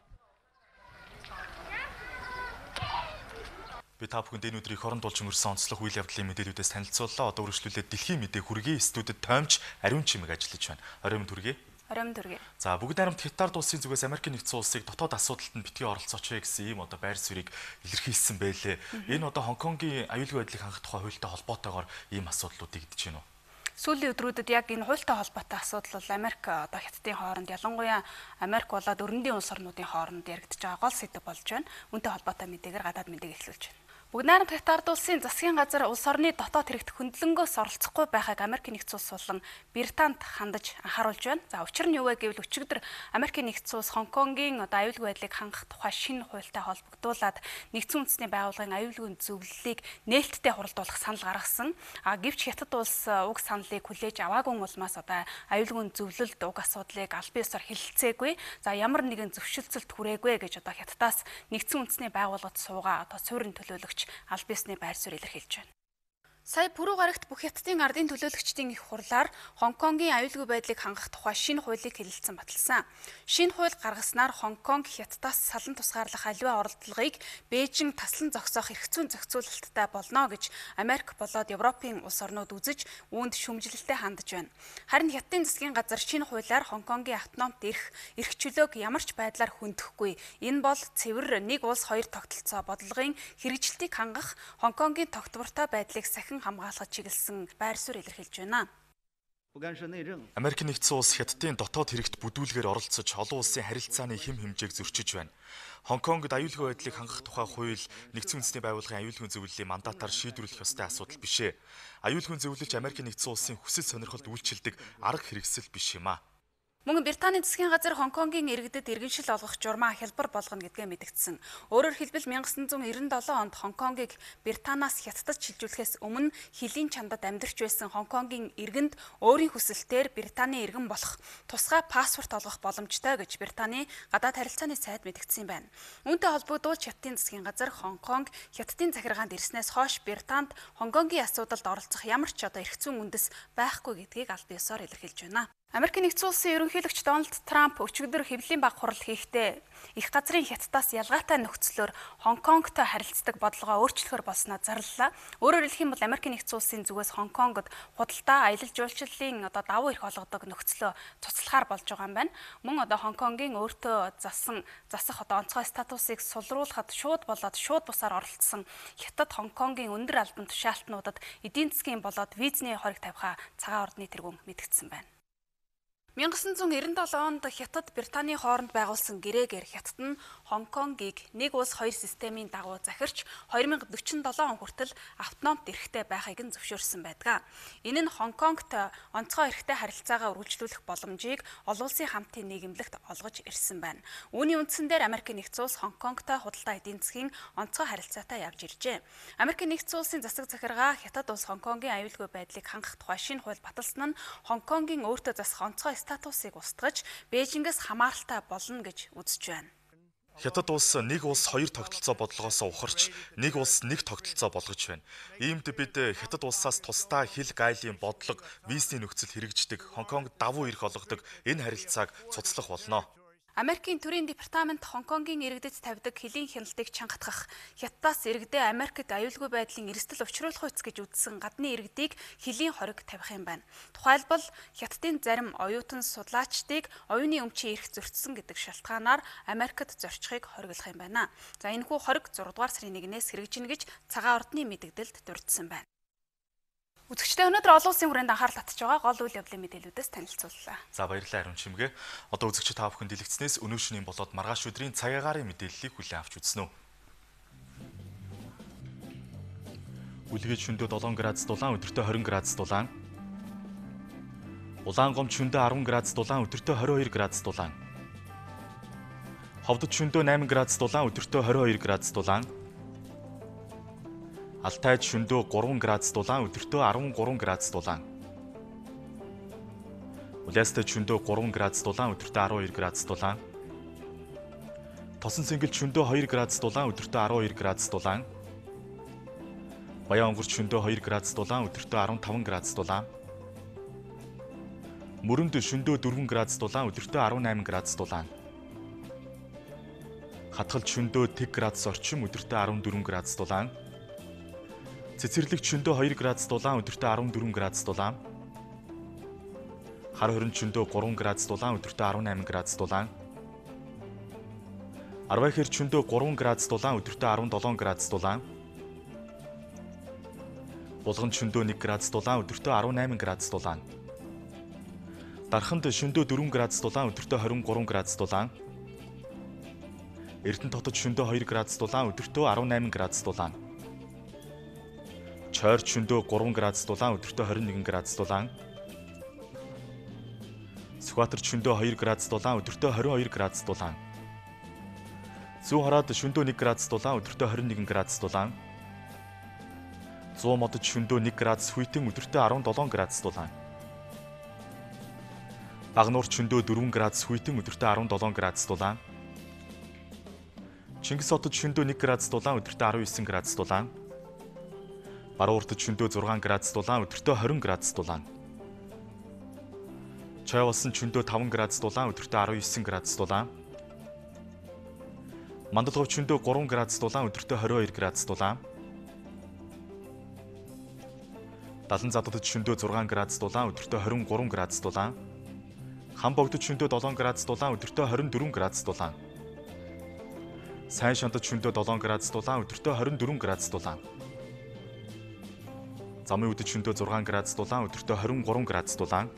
Speaker 1: Би та бүхэнд энэ өдрийг хорон дулж өнгөрсөн онцлог үйл явдлын мэдээлүүдээс танилцууллаа. Одоо үргэлжлүүлээд дэлхийн мэдээ хүргэе студид тоймч ариун чимэг ажиллаж байна. Оройн төргий.
Speaker 45: Оройн төргий.
Speaker 1: За бүгд найрамд Хятад улсын зүгээс Америкийн нэгдсэн улсыг дотоод асуудалд нь битгий оролцооч гэсэн ийм одоо байр суурийг илэрхийлсэн байлээ. Энэ одоо Хонконгийн аюулгүй байдлыг хангах тухай хуультай холбоотойгоор ийм асуудлууд игдэж байна уу?
Speaker 45: сүүлийн өдрүүдэд яг энэ хуультай холбоотой асуудал бол Америк одоо Хятадын хооронд ялангуяа Америк болоод өрөндийн улс орнуудын хооронд яригдж байгаа гол сэдэв болж байна. Үүнтэй холбоотой мэдээгээр гадаад мэдээг эхлүүлж байна. Бүгд найрамд Хятад улсын засгийн газар улс орны дотоод хэрэгт хөндлөнгөөс оролцохгүй байхыг Америкийн нэгдсэн улс болон Британд хандаж анхааруулж байна. За учир нь юу вэ гэвэл өчигдөр Америкийн нэгдсэн улс Хонконгийн одоо аюулгүй байдлыг хангах тухай шинэ хуультай холбогдуулаад нэгдсэн үндэсний байгууллагын аюулгүй зөвлөлийг нээлттэй хуралдуулах санал гаргасан. А гэвч Хятад улс уг саналыг хүлээж аваагүй улмаас одоо аюулгүй зөвлөлд уг асуудлыг аль биесээр хэлэлцээгүй. За ямар нэгэн зөвшөлтсөлт хүрээгүй гэж одоо Хятадаас нэгдсэн үндэсний байгууллагад суугаа одоо суурин төлөөлөгч аль биесний байр суурь илэрхийлж байна. Сая Пүрэв гарагт бүх хятадын ардын төлөөлөгчдийн их хурлаар Хонконгийн аюулгүй байдлыг хангах тухай шинэ хуулийг хэлэлцэн баталсан. Шинэ хууль гаргаснаар Хонконг хятадаас салан тусгаарлах аливаа оролдлогыг Бээжин таслан зогсоох эрх зүйн зохицуулалттай болно гэж Америк болоод Европын улс орнууд үзэж үүнд шүмжлэлтэй хандж байна. Харин хятадын засгийн газар шинэ хуулиар Хонконгийн автономт эрх, эрх чөлөөг ямар ч байдлаар хөндөхгүй. Энэ бол цэвэр нэг улс хоёр тогтолцоо бодлогын хэрэгжилтийг хангах Хонконгийн тогтвортой байдлыг сахин хэрхэн хамгаалахад чиглэсэн байр суурь илэрхийлж байна.
Speaker 1: Америк нэгдсэн улс Хятадын дотоод хэрэгт бүдүүлгээр оролцож олон улсын харилцааны хэм хэмжээг зөрчиж байна. Хонконгд аюулгүй байдлыг хангах тухай хууль нэгдсэн үндэсний байгууллагын аюулгүй зөвлөлийн мандатаар шийдвэрлэх ёстой асуудал биш ээ. Аюулгүй зөвлөлж Америк нэгдсэн улсын хүсэл сонирхолд үйлчилдэг арга хэрэгсэл биш юм аа.
Speaker 45: Мөн Британийн засгийн газар Хонконгийн иргэдэд иргэншил олгох журмаа хялбар болгоно гэдгээ мэдгдсэн. Өөрөөр хэлбэл 1997 онд Хонконгийг Британаас хятадд шилжүүлэхээс өмнө хилийн чандад амьдарч байсан Хонконгийн иргэнд өөрийн хүсэлтээр Британий иргэн болох тусгай паспорт олгох боломжтой гэж Британий гадаад харилцааны сайд мэдгдсэн байна. Үүнтэй холбогдуулж Хятадын засгийн газар Хонконг Хятадын захиргаанд ирснээс хойш Британд Хонконгийн асуудалд оролцох ямар ч одоо эрх зүйн үндэс байхгүй гэдгийг аль биесээр илэрхийлж байна. Америкийн нэгдсэн улсын ерөнхийлөгч Дональд Трамп өчигдөр хэвлэлийн баг хурал хийхдээ их газрын хятадаас ялгаатай нөхцлөөр Хонконгтой харилцдаг бодлогоо өөрчлөхөр болсноо зарлалаа. Өөрөөр хэлэх юм бол Америкийн нэгдсэн улсын зүгээс Хонконгод худалдаа аялал жуулчлалын одоо давуу эрх олгодог нөхцлөө цуцлахаар болж байгаа юм байна. Мөн одоо Хонконгийн өөртөө засан засах одоо онцгой статусыг сулруулахад шууд болоод шууд бусаар оролцсон Хятад Хонконгийн өндөр албан тушаалтнуудад эдийн засгийн болоод визний хориг тавиха цагаан ордны тэргүүн мэдгдсэн байна. 1997 онд Хятад Британий хооронд байгуулсан гэрээгээр Хятад нь Хонконгийг нэг улс хоёр системийн дагуу захирч 2047 он хүртэл автономт эрхтэй байхыг нь зөвшөөрсөн байдаг. Энэ нь Хонконгт онцгой эрхтэй харилцаагаа үргэлжлүүлэх боломжийг олон улсын хамтын нийгэмлэгт олгож ирсэн байна. Үүний үндсэн дээр Америк нэгдсэн улс Хонконгтой худалдаа эдийн засгийн онцгой харилцаатай явж иржээ. Америк нэгдсэн улсын засаг захиргаа Хятад улс Хонконгийн аюулгүй байдлыг хангах тухай шинэ хууль баталсан нь Хонконгийн өөртөө засах онцгой статусыг устгаж Бээжингээс хамааралтай болно гэж үзэж байна.
Speaker 1: Хятад улс нэг улс хоёр тогтолцоо бодлогоос ухарч нэг улс нэг тогтолцоо болгож байна. Иймд бид Хятад улсаас тусдаа хил гайлын бодлого, визний нөхцөл хэрэгждэг, Хонконг давуу эрх олгодог энэ харилцааг цуцлах болно.
Speaker 45: Америкийн төрийн департамент Хонконгийн иргэдэд тавьдаг хөлийн хяналтыг чангатгах, Хятадаас иргэдээ Америкт аюулгүй байдлын эрсдэл учруулах үс гэж үзсэн гадны иргэдийг хөлийн хориг тавих юм байна. Тухайлбал Хятадын зарим оюутан судлаачдыг оюуны өмчийн эрх зөрчсөн гэдэг шалтгаанаар Америкт зорчихыг хориглох юм байна. За энэхүү хориг 6 дугаар сарын 1-ээс хэрэгжинэ гэж цагаан ордны мэдэгдэлд дурдсан байна. Үзэгчдээ өнөөдөр олон улсын хүрээнд анхаарал татж байгаа гол үйл явдлын мэдээлүүдээс танилцууллаа.
Speaker 1: За баярлалаа Ариун Чимгээ. Одоо үзэгчид та бүхэн дэлгэцнээс өнөө шөнийн болоод маргааш өдрийн цагаагаарын мэдээллийг хүлээн авч үзнэ үү. Үлгээд шөндөө 7 градус дулаан өдөртөө 20 градус дулаан. Улаан гомд шөндөө 10 градус дулаан өдөртөө 22 градус дулаан. Ховдод шөндөө 8 градус дулаан өдөртөө 22 градус дулаан. Алтайд шөндөө 3 градус дулаан өдөртөө 13 градус дулаан. Улаастад шөндөө 3 градус дулаан өдөртөө 12 градус дулаан. Тосон цэнгэл шөндөө 2 градус дулаан өдөртөө 12 градус дулаан. Баян онгорч шөндөө 2 градус дулаан өдөртөө 15 градус дулаан. Мөрөнд шөндөө 4 градус дулаан өдөртөө 18 градус дулаан. Хатгалт шөндөө 1 градус орчим өдөртөө 14 градус дулаан. Цэцэрлэг шөндөө 2 градус дулаан өдөртөө 14 градус дулаан. Хар хорин шөндөө 3 градус дулаан өдөртөө 18 градус дулаан. Арвайхэр шөндөө 3 градус дулаан өдөртөө 17 градус дулаан. Булганд шөндөө 1 градус дулаан өдөртөө 18 градус дулаан. Дарханд шөндөө 4 градус дулаан өдөртөө 23 градус дулаан. Эрдэнэ хотод шөндөө 2 градус дулаан өдөртөө 18 градус дулаан. Чойр шөндөө 3 градус дулаан өдөртөө 21 градус дулаан. Сүхбаатар шөндөө 2 градус дулаан өдөртөө 22 градус дулаан. Зүүн хороод шөндөө 1 градус дулаан өдөртөө 21 градус дулаан. 100 модод шөндөө 1 градус хүйтэн өдөртөө 17 градус дулаан. Багнуур шөндөө 4 градус хүйтэн өдөртөө 17 градус дулаан. Чингис хотод шөндөө 1 градус дулаан өдөртөө 19 градус дулаан. Баруун уртад шөндөө 6 градус дулаан өдөртөө 20 градус дулаан. Чой болсон шөндөө 5 градус дулаан өдөртөө 19 градус дулаан. Мандалгов шөндөө 3 градус дулаан өдөртөө 22 градус дулаан. Далан зададд шөндөө 6 градус дулаан өдөртөө 23 градус дулаан. Хам богдод шөндөө 7 градус дулаан өдөртөө 24 градус дулаан. Сайн шантад шөндөө 7 градус дулаан өдөртөө 24 градус дулаан. Замын үдэд шөндөө 6 градус дулаан өдөртөө 23 градус дулаан.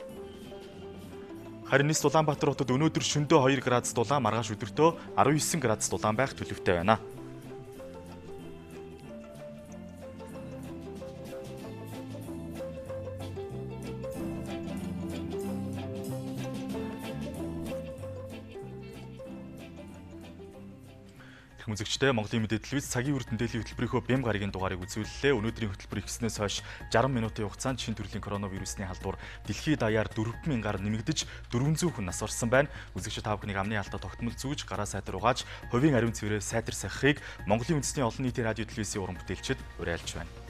Speaker 1: Харин Ниц Улаанбаатар хотод өнөөдөр шөндөө 2 градус дулаан маргааш өдөртөө 19 градус дулаан байх төлөвтэй байна. Үзэгчтэй Монголын мэдээ телевиз цагийн үр мэдээллийн хөтөлбөрийнхөө бэм гарагийн дугаарыг үзүүллээ. Өнөөдрийн хөтөлбөр ихснээс хойш 60 минутын хугацаанд шин төрлийн коронавирусны халдвар дэлхийд даяар 4000-аар нэмэгдэж 400 хүн нас орсон байна. Үзэгчид та бүхнийг амны алдаа тогтмол зүүж гараа сайтар угааж хувийн ариун цэврээ сайтар сахихыг Монголын үндэсний олон нийтийн радио телевизийн уран бүтээлчид уриалж байна.